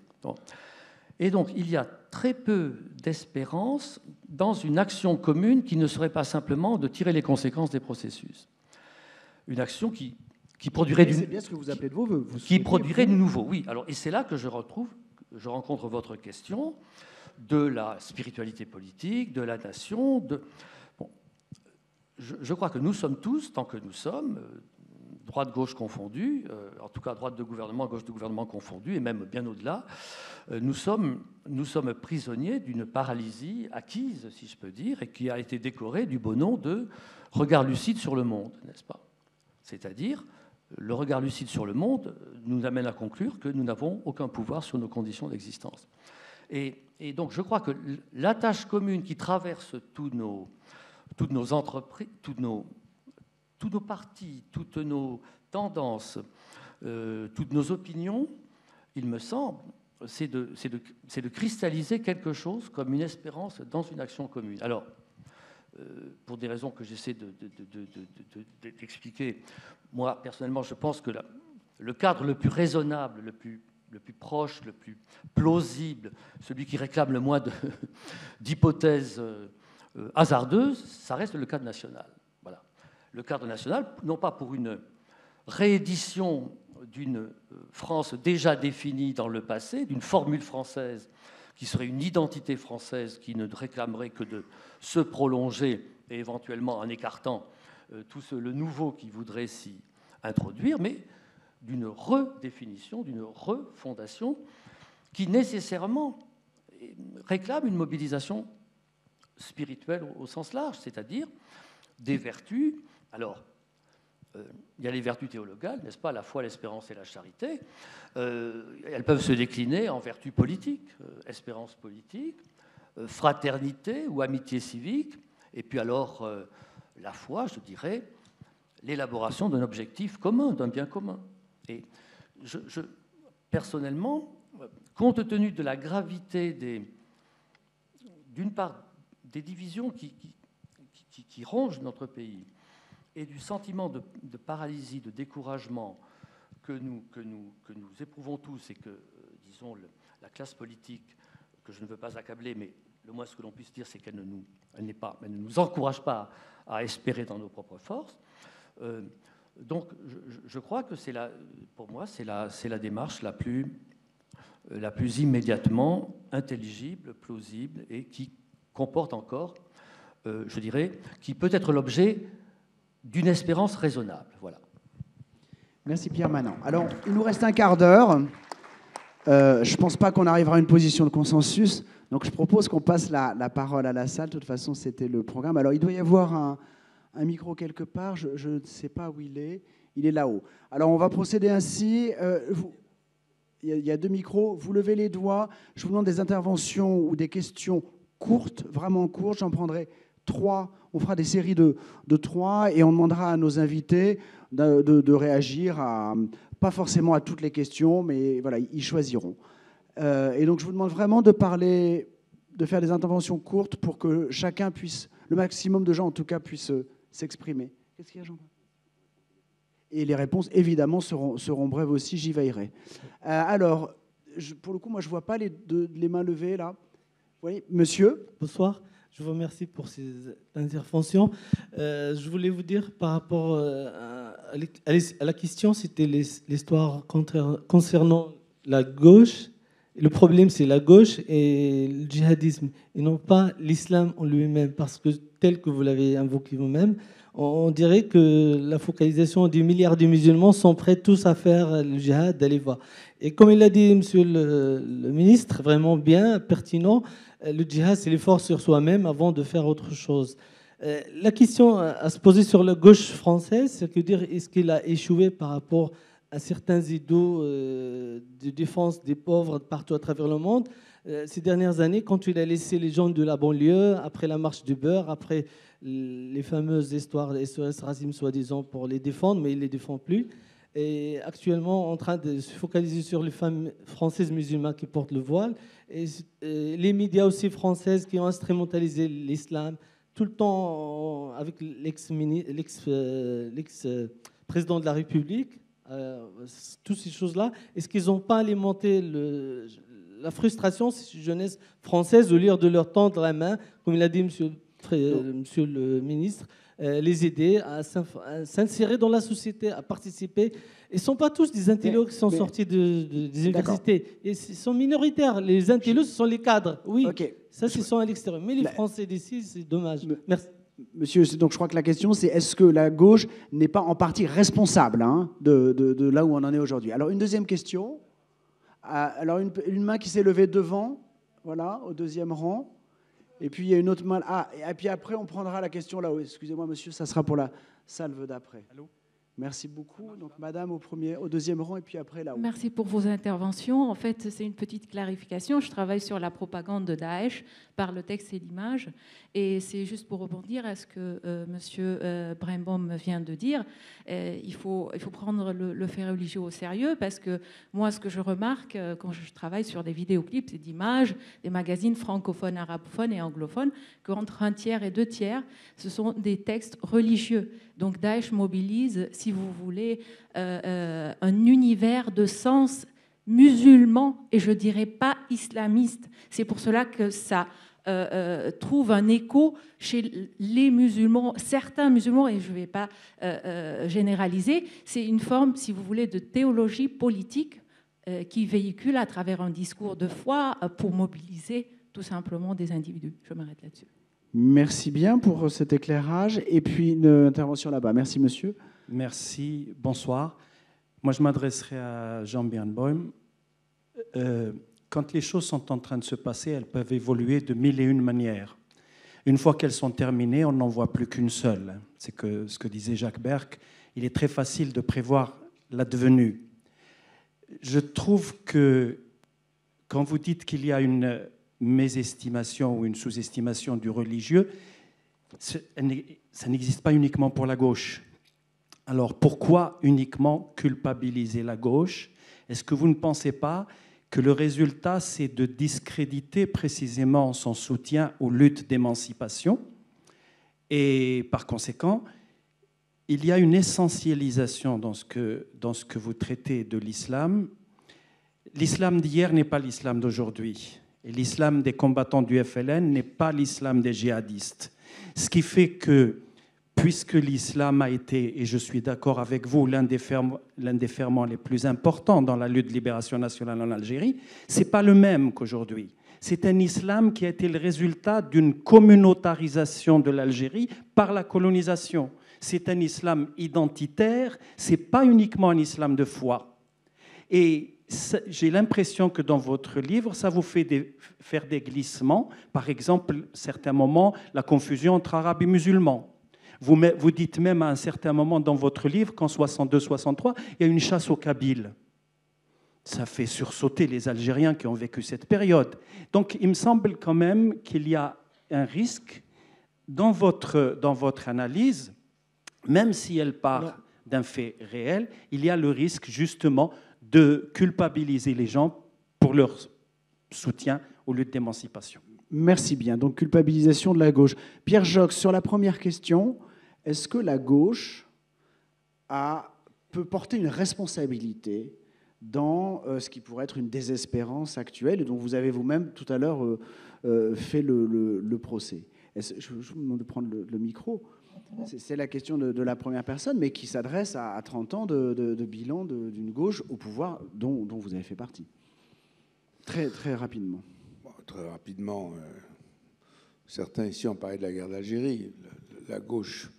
Et donc il y a très peu d'espérance dans une action commune qui ne serait pas simplement de tirer les conséquences des processus. Une action qui, qui produirait du, bien ce que vous appelez de vous, qui produirait du nouveau. Oui. Alors et c'est là que je retrouve, je rencontre votre question de la spiritualité politique, de la nation. De... je, crois que nous sommes tous, tant que nous sommes, euh, droite-gauche confondus, euh, en tout cas droite de gouvernement, gauche de gouvernement confondus, et même bien au-delà, euh, nous, sommes, nous sommes prisonniers d'une paralysie acquise, si je peux dire, et qui a été décorée du beau nom de regard lucide sur le monde, n'est-ce pas? C'est-à-dire, le regard lucide sur le monde nous amène à conclure que nous n'avons aucun pouvoir sur nos conditions d'existence. Et donc je crois que la tâche commune qui traverse tous nos, toutes nos entreprises, toutes nos, tous nos partis, toutes nos tendances, euh, toutes nos opinions, il me semble, c'est de, de, de, cristalliser quelque chose comme une espérance dans une action commune. Alors, euh, pour des raisons que j'essaie d'expliquer, moi, personnellement, je pense que le cadre le plus raisonnable, le plus le plus proche, le plus plausible, celui qui réclame le moins d'hypothèses euh, hasardeuses, ça reste le cadre national. Voilà. Le cadre national, non pas pour une réédition d'une euh, France déjà définie dans le passé, d'une formule française qui serait une identité française qui ne réclamerait que de se prolonger et éventuellement en écartant euh, tout ce, le nouveau qui voudrait s'y introduire, mais d'une redéfinition, d'une refondation qui nécessairement réclame une mobilisation spirituelle au sens large, c'est-à-dire des vertus. Alors, euh, il y a les vertus théologales, n'est-ce pas, la foi, l'espérance et la charité. Euh, elles peuvent se décliner en vertus politiques, euh, espérance politique, fraternité ou amitié civique, et puis alors la foi, je dirais, l'élaboration d'un objectif commun, d'un bien commun. Et je, personnellement, compte tenu de la gravité des, d'une part, des divisions qui, rongent notre pays et du sentiment de, paralysie, de découragement que nous, éprouvons tous et que, euh, disons, la classe politique, que je ne veux pas accabler, mais le moins ce que l'on puisse dire, c'est qu'elle ne nous encourage pas à, espérer dans nos propres forces. Euh, donc, je, crois que pour moi, c'est la, démarche la plus, la plus immédiatement intelligible, plausible et qui comporte encore, euh, je dirais, qui peut être l'objet d'une espérance raisonnable. Voilà. Merci Pierre Manon. Alors, il nous reste un quart d'heure. Euh, je ne pense pas qu'on arrivera à une position de consensus. Donc je propose qu'on passe la, parole à la salle. De toute façon, c'était le programme. Alors il doit y avoir un, micro quelque part. Je ne sais pas où il est. Il est là-haut. Alors on va procéder ainsi. Euh, il, y a, deux micros. Vous levez les doigts. Je vous demande des interventions ou des questions courtes, vraiment courtes. J'en prendrai trois. On fera des séries de, trois et on demandera à nos invités de, réagir pas forcément à toutes les questions, mais voilà, ils choisiront. Euh, et donc je vous demande vraiment de parler, de faire des interventions courtes pour que chacun puisse, le maximum de gens en tout cas, puissent s'exprimer. Qu'est-ce qu'il y a, Jean Et les réponses, évidemment, seront, seront brèves aussi, j'y veillerai. Euh, alors, pour le coup, moi, je ne vois pas les, les mains levées là. Oui, monsieur Bonsoir. Je vous remercie pour ces interventions. Euh, je voulais vous dire par rapport à, la question, c'était l'histoire concernant la gauche le problème, c'est la gauche et le djihadisme, et non pas l'islam en lui-même, parce que tel que vous l'avez invoqué vous-même, on dirait que la focalisation des milliards de musulmans sont prêts tous à faire le djihad, d'aller voir. Et comme il l'a dit Monsieur le, ministre, vraiment bien, pertinent, le djihad, c'est l'effort sur soi-même avant de faire autre chose. Euh, la question à se poser sur la gauche française, c'est que dire est-ce qu'il a échoué par rapport certains idéaux euh, de défense des pauvres partout à travers le monde. Euh, ces dernières années, quand il a laissé les gens de la banlieue, après la marche du beurre, après les fameuses histoires SOS Razim soi-disant pour les défendre, mais il ne les défend plus. Et actuellement en train de se focaliser sur les femmes françaises musulmanes qui portent le voile. Et, les médias aussi françaises qui ont instrumentalisé l'islam tout le temps avec l'ex-président euh, de la République, euh, toutes ces choses-là, est-ce qu'ils n'ont pas alimenté le, la frustration jeunesse française au lieu de leur tendre la main, comme il a dit monsieur, monsieur le ministre, euh, les aider à s'insérer dans la société, à participer? Ils ne sont pas tous des intellos qui sont sortis de, des universités. Ils sont minoritaires. Les intellos, ce sont les cadres. Oui, ça, ils sont à l'extérieur. Mais les Français d'ici, c'est dommage. Merci. Monsieur, donc je crois que la question c'est est-ce que la gauche n'est pas en partie responsable hein, de, là où on en est aujourd'hui? Alors une deuxième question. Ah, alors une, main qui s'est levée devant, voilà, au deuxième rang. Et puis il y a une autre main. Ah, et puis après on prendra la question là-haut. Excusez-moi monsieur, ça sera pour la salve d'après. Allô? Merci beaucoup. Donc, Madame au premier, au deuxième rang et puis après là-haut. Merci pour vos interventions. En fait, c'est une petite clarification. Je travaille sur la propagande de Daesh par le texte et l'image. Et c'est juste pour rebondir à ce que euh, Monsieur euh, vient de dire. Euh, il, faut, il faut prendre le, fait religieux au sérieux parce que moi, ce que je remarque quand je travaille sur des vidéoclips et d'images, des magazines francophones, arabophones et anglophones, qu'entre un tiers et deux tiers, ce sont des textes religieux. Donc Daesh mobilise, si vous voulez, un univers de sens musulman et je dirais pas islamiste. C'est pour cela que ça euh, euh, trouve un écho chez les musulmans, certains musulmans, et je ne vais pas euh, généraliser, c'est une forme, si vous voulez, de théologie politique qui véhicule à travers un discours de foi pour mobiliser tout simplement des individus. Je m'arrête là-dessus. Merci bien pour cet éclairage. Et puis une intervention là-bas. Merci, monsieur. Merci. Bonsoir. Moi, je m'adresserai à Jean Birnbaum quand les choses sont en train de se passer, elles peuvent évoluer de mille et une manières. Une fois qu'elles sont terminées, on n'en voit plus qu'une seule. C'est ce que disait Jacques Berck, il est très facile de prévoir l'advenu. Je trouve que quand vous dites qu'il y a une mésestimation ou une sous-estimation du religieux, ça n'existe pas uniquement pour la gauche. Alors pourquoi uniquement culpabiliser la gauche? Est-ce que vous ne pensez pas que le résultat, c'est de discréditer précisément son soutien aux luttes d'émancipation. Et par conséquent, il y a une essentialisation dans ce que, dans ce que vous traitez de l'islam. L'islam d'hier n'est pas l'islam d'aujourd'hui. Et l'islam des combattants du FLN n'est pas l'islam des djihadistes. Ce qui fait que puisque l'islam a été, et je suis d'accord avec vous, l'un des, ferments les plus importants dans la lutte de libération nationale en Algérie, ce n'est pas le même qu'aujourd'hui. C'est un islam qui a été le résultat d'une communautarisation de l'Algérie par la colonisation. C'est un islam identitaire, ce n'est pas uniquement un islam de foi. Et j'ai l'impression que dans votre livre, ça vous fait faire des glissements. Par exemple, certains moments, la confusion entre arabes et musulmans. Vous, vous dites même à un certain moment dans votre livre qu'en 62-63, il y a une chasse aux Kabyles. Ça fait sursauter les Algériens qui ont vécu cette période. Donc il me semble quand même qu'il y a un risque dans votre, dans votre analyse, même si elle part d'un fait réel, il y a le risque justement de culpabiliser les gens pour leur soutien au lieu d'émancipation. Merci bien. Donc culpabilisation de la gauche. Pierre Jox, sur la première question, est-ce que la gauche peut porter une responsabilité dans euh, ce qui pourrait être une désespérance actuelle dont vous avez vous-même tout à l'heure euh, euh, fait le, procès? Je vous demande de prendre le micro. C'est la question de, la première personne, mais qui s'adresse à, 30 ans de, bilan d'une gauche au pouvoir dont, vous avez fait partie. Très, très rapidement. très rapidement. Certains ici ont parlé de la guerre d'Algérie. La, gauche.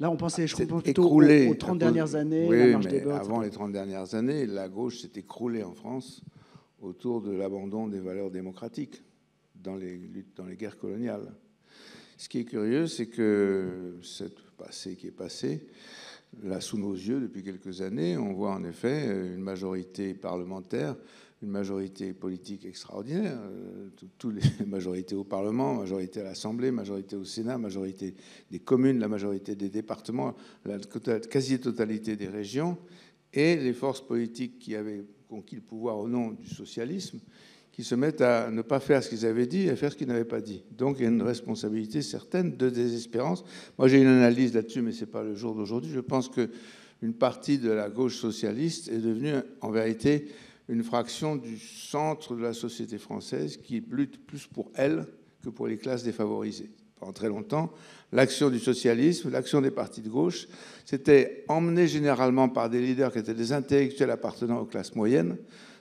Là, on pensait, je comprends, plutôt aux, 30 dernières années. Oui, mais avant les 30 dernières années, la gauche s'est écroulée en France autour de l'abandon des valeurs démocratiques dans les luttes, dans les guerres coloniales. Ce qui est curieux, c'est que ce passé qui est passé, là sous nos yeux depuis quelques années, on voit en effet une majorité parlementaire, une majorité politique extraordinaire, euh, toutes les majorités au Parlement, majorité à l'Assemblée, majorité au Sénat, majorité des communes, la majorité des départements, la quasi-totalité des régions, et les forces politiques qui avaient conquis le pouvoir au nom du socialisme, qui se mettent à ne pas faire ce qu'ils avaient dit et à faire ce qu'ils n'avaient pas dit. Donc il y a une responsabilité certaine de désespérance. Moi j'ai une analyse là-dessus, mais ce n'est pas le jour d'aujourd'hui. Je pense qu'une partie de la gauche socialiste est devenue en vérité une fraction du centre de la société française qui lutte plus pour elle que pour les classes défavorisées. Pendant très longtemps, l'action du socialisme, l'action des partis de gauche, c'était emmené généralement par des leaders qui étaient des intellectuels appartenant aux classes moyennes,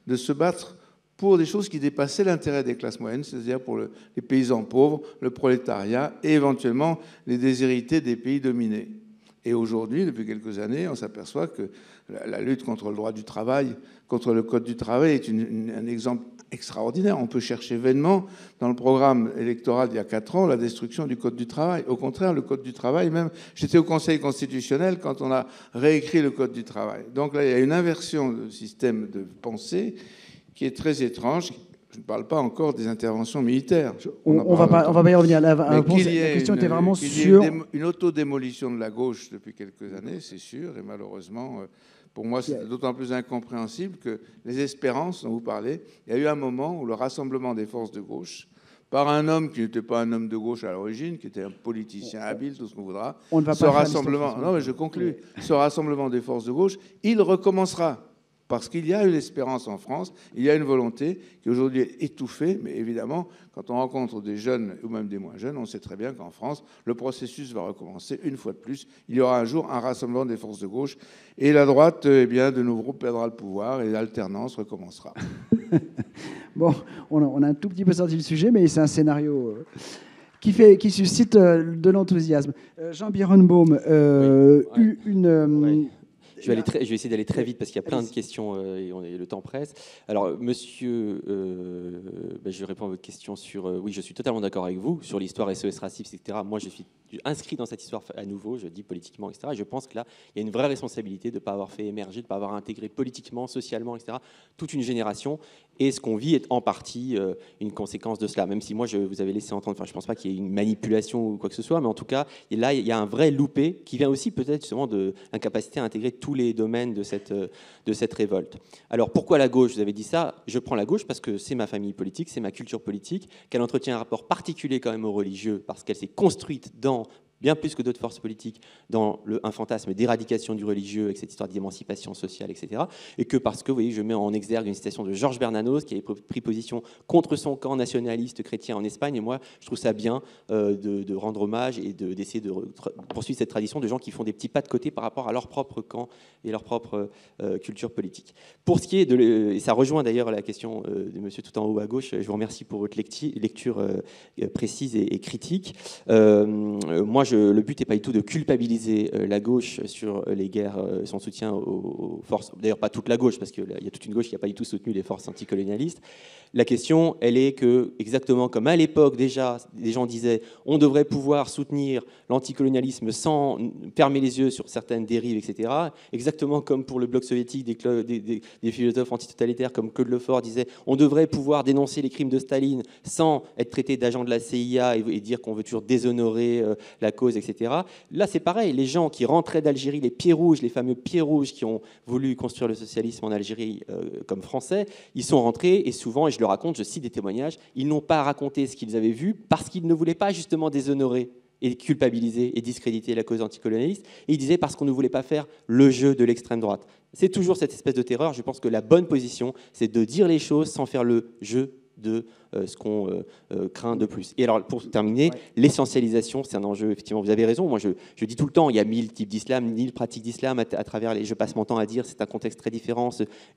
de se battre pour des choses qui dépassaient l'intérêt des classes moyennes, c'est-à-dire pour les paysans pauvres, le prolétariat et éventuellement les déshérités des pays dominés. Et aujourd'hui, depuis quelques années, on s'aperçoit que la, lutte contre le droit du travail, contre le code du travail est un exemple extraordinaire. On peut chercher vainement dans le programme électoral d'il y a quatre ans la destruction du code du travail. Au contraire, le code du travail, même, j'étais au Conseil constitutionnel quand on a réécrit le code du travail. Donc là, il y a une inversion de système de pensée qui est très étrange. Je ne parle pas encore des interventions militaires. On, va, pas, on va pas y revenir. La, la question était vraiment sur... Une, une autodémolition de la gauche depuis quelques années, c'est sûr, et malheureusement, euh, pour moi, c'est d'autant plus incompréhensible que les espérances dont vous parlez, il y a eu un moment où le rassemblement des forces de gauche, par un homme qui n'était pas un homme de gauche à l'origine, qui était un politicien habile, tout ce qu'on voudra, on ne va ce rassemblement, non mais je conclus, ce rassemblement des forces de gauche, il recommencera. Parce qu'il y a une espérance en France, il y a une volonté qui aujourd'hui est étouffée, mais évidemment, quand on rencontre des jeunes ou même des moins jeunes, on sait très bien qu'en France, le processus va recommencer une fois de plus. Il y aura un jour un rassemblement des forces de gauche et la droite, eh bien, de nouveau perdra le pouvoir et l'alternance recommencera. bon, on a, un tout petit peu sorti le sujet, mais c'est un scénario. Euh, qui, fait, qui suscite euh, de l'enthousiasme. Euh, Jean Birenbaum, une, je vais, aller je vais essayer d'aller très vite parce qu'il y a plein de questions euh, et, on, le temps presse. Alors, monsieur, euh, ben, je réponds à votre question sur. Euh, oui, je suis totalement d'accord avec vous sur l'histoire SES raciste, etc. Moi, je suis inscrit dans cette histoire à nouveau, je dis politiquement, etc. Et je pense que là, il y a une vraie responsabilité de ne pas avoir fait émerger, de ne pas avoir intégré politiquement, socialement, etc. toute une génération. Et ce qu'on vit est en partie une conséquence de cela. Même si moi, je vous avais laissé entendre, enfin, je ne pense pas qu'il y ait une manipulation ou quoi que ce soit, mais en tout cas, là, il y a un vrai loupé qui vient aussi peut-être justement de l'incapacité à intégrer tout les domaines de cette, euh, de cette révolte. Alors pourquoi la gauche? Vous avez dit ça. Je prends la gauche parce que c'est ma famille politique, c'est ma culture politique, qu'elle entretient un rapport particulier quand même aux religieux parce qu'elle s'est construite dans bien plus que d'autres forces politiques, dans le, un fantasme d'éradication du religieux avec cette histoire d'émancipation sociale, etc. Et que parce que, vous voyez, je mets en exergue une citation de Georges Bernanos qui avait pris position contre son camp nationaliste chrétien en Espagne. Et moi, je trouve ça bien euh, de, rendre hommage et d'essayer de, poursuivre cette tradition de gens qui font des petits pas de côté par rapport à leur propre camp et leur propre euh, culture politique. Pour ce qui est de, et ça rejoint d'ailleurs la question euh, de monsieur tout en haut à gauche, je vous remercie pour votre lecture précise et, et critique. moi, je, le but n'est pas du tout de culpabiliser la gauche sur les guerres, son soutien aux, forces, d'ailleurs pas toute la gauche, parce qu'il y a toute une gauche qui n'a pas du tout soutenu les forces anticolonialistes. La question, elle est que, exactement comme à l'époque déjà, des gens disaient on devrait pouvoir soutenir l'anticolonialisme sans fermer les yeux sur certaines dérives, etc. Exactement comme pour le bloc soviétique, des, philosophes antitotalitaires comme Claude Lefort disaient on devrait pouvoir dénoncer les crimes de Staline sans être traité d'agent de la CIA et, dire qu'on veut toujours déshonorer euh, la etc. Là, c'est pareil. Les gens qui rentraient d'Algérie, les pieds rouges, les fameux pieds rouges qui ont voulu construire le socialisme en Algérie euh, comme français, ils sont rentrés et souvent, et je le raconte, je cite des témoignages, ils n'ont pas raconté ce qu'ils avaient vu parce qu'ils ne voulaient pas justement déshonorer et culpabiliser et discréditer la cause anticolonialiste. Et ils disaient parce qu'on ne voulait pas faire le jeu de l'extrême droite. C'est toujours cette espèce de terreur. Je pense que la bonne position, c'est de dire les choses sans faire le jeu de euh, ce qu'on euh, euh, craint de plus. Et alors, pour terminer, l'essentialisation, c'est un enjeu, effectivement, vous avez raison. Moi, je, je, dis tout le temps, il y a mille types d'islam, mille pratiques d'islam à, travers les. Je passe mon temps à dire, c'est un contexte très différent.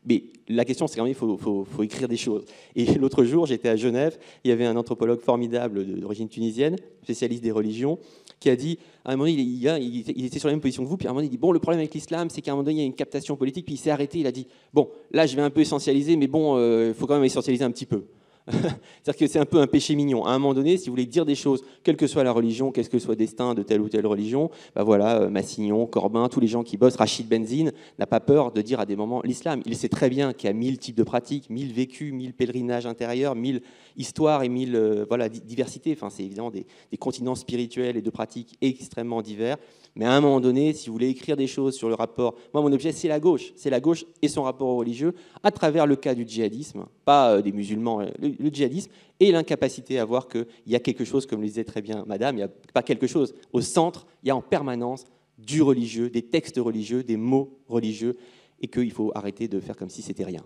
Mais la question, c'est quand même, il faut, faut, faut, écrire des choses. Et l'autre jour, j'étais à Genève, il y avait un anthropologue formidable d'origine tunisienne, spécialiste des religions, qui a dit, à un moment donné, il, il, il, était sur la même position que vous, puis à un moment donné, il dit, bon, le problème avec l'islam, c'est qu'à un moment donné, il y a une captation politique, puis il s'est arrêté, il a dit, bon, là, je vais un peu essentialiser, mais bon, il faut quand même essentialiser un petit peu. C'est-à-dire que c'est un peu un péché mignon. À un moment donné, si vous voulez dire des choses, quelle que soit la religion, quel que soit le destin de telle ou telle religion, bah voilà, euh, Massignon, Corbin, tous les gens qui bossent, Rachid Benzine, n'a pas peur de dire à des moments l'islam. Il sait très bien qu'il y a mille types de pratiques, mille vécus, mille pèlerinages intérieurs, mille histoires et mille euh, voilà, diversités. Enfin, c'est évidemment des, continents spirituels et de pratiques extrêmement divers. Mais à un moment donné, si vous voulez écrire des choses sur le rapport, moi mon objet c'est la gauche, c'est la gauche et son rapport au religieux à travers le cas du djihadisme, pas euh, des musulmans, euh, le, djihadisme et l'incapacité à voir qu'il y a quelque chose, comme le disait très bien Madame, il n'y a pas quelque chose. Au centre, il y a en permanence du religieux, des textes religieux, des mots religieux, et qu'il faut arrêter de faire comme si c'était rien.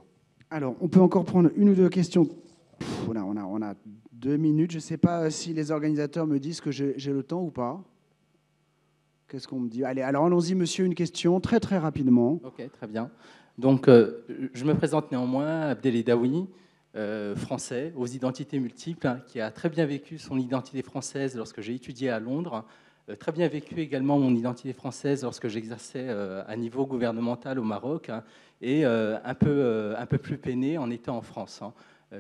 Alors, on peut encore prendre une ou deux questions. On, a, deux minutes. Je ne sais pas si les organisateurs me disent que j'ai le temps ou pas. Qu'est-ce qu'on me dit? Allez, alors allons-y, monsieur, une question très très rapidement. Ok, très bien. Donc, euh, je me présente néanmoins, Abdel Daoui, euh, français, aux identités multiples, hein, qui a très bien vécu son identité française lorsque j'ai étudié à Londres, euh, très bien vécu également mon identité française lorsque j'exerçais à niveau gouvernemental au Maroc, hein, et un, peu, un peu plus peiné en étant en France. Hein,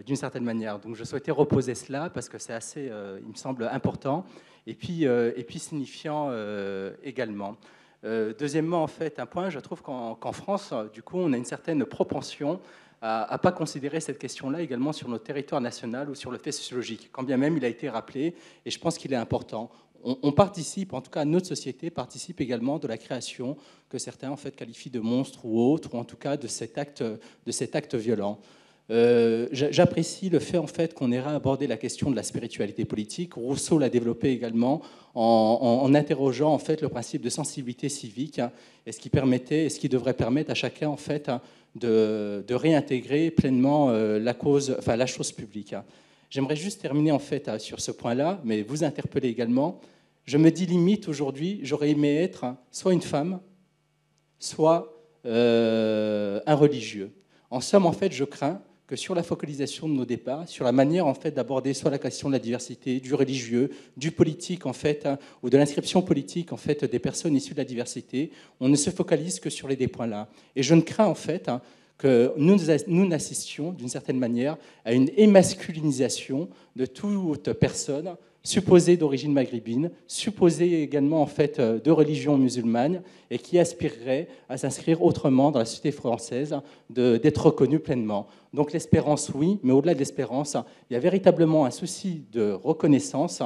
d'une certaine manière. Donc je souhaitais reposer cela parce que c'est assez, il me semble, important et puis, euh, et puis signifiant euh, également. Euh, deuxièmement, en fait, un point, je trouve qu'en France, du coup, on a une certaine propension à ne pas considérer cette question-là également sur notre territoire national ou sur le fait sociologique, quand bien même il a été rappelé, et je pense qu'il est important. On, participe, en tout cas notre société participe également de la création que certains en fait qualifient de monstre ou autre, ou en tout cas de cet acte, de cet acte violent. Euh, j'apprécie le fait en fait qu'on ait abordé la question de la spiritualité politique. Rousseau l'a développé également en, interrogeant en fait le principe de sensibilité civique hein, et ce qui permettait et ce qui devrait permettre à chacun en fait hein, de, réintégrer pleinement euh, la cause, enfin la chose publique. Hein. J'aimerais juste terminer en fait sur ce point-là, mais vous interpeller également. Je me dis limite aujourd'hui, j'aurais aimé être soit une femme, soit euh, un religieux. En somme, en fait, je crains que sur la focalisation de nos débats, sur la manière en fait d'aborder soit la question de la diversité, du religieux, du politique en fait, hein, ou de l'inscription politique en fait des personnes issues de la diversité, on ne se focalise que sur les deux points-là. Et je ne crains en fait hein, que nous, nous assistions d'une certaine manière à une émasculinisation de toute personne supposé d'origine maghrébine, supposé également en fait euh, de religion musulmane et qui aspirerait à s'inscrire autrement dans la société française, d'être reconnu pleinement. Donc l'espérance, oui, mais au-delà de l'espérance, il y a véritablement un souci de reconnaissance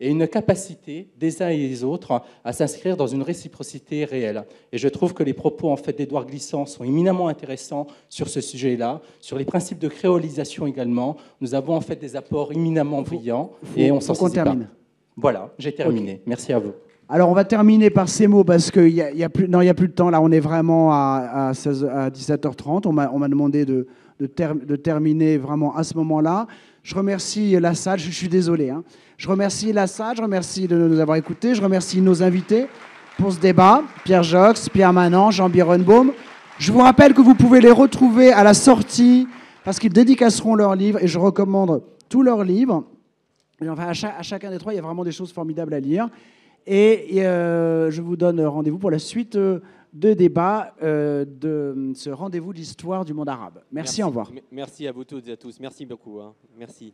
et une capacité des uns et des autres à s'inscrire dans une réciprocité réelle. Et je trouve que les propos en fait d'Édouard Glissant sont éminemment intéressants sur ce sujet-là, sur les principes de créolisation également. Nous avons en fait des apports éminemment brillants et on s'en termine. Voilà, j'ai terminé. Merci à vous. Alors on va terminer par ces mots parce qu'il n'y a, y a, plus, a plus de temps. Là, on est vraiment à, à, 16, à 17h30. On m'a demandé de, de, de terminer vraiment à ce moment-là. Je remercie la salle, je suis désolé. Hein. Je remercie la salle, je remercie de nous avoir écoutés, je remercie nos invités pour ce débat, Pierre Jox, Pierre Manant, Jean Bironbaum. Je vous rappelle que vous pouvez les retrouver à la sortie parce qu'ils dédicaceront leurs livres et je recommande tous leurs livres. Enfin, à, chacun des trois, il y a vraiment des choses formidables à lire. Et euh, je vous donne rendez-vous pour la suite euh, de débat euh, de ce rendez-vous d'histoire du monde arabe. Merci, au revoir. Merci à vous toutes et à tous. Merci beaucoup. hein. Merci.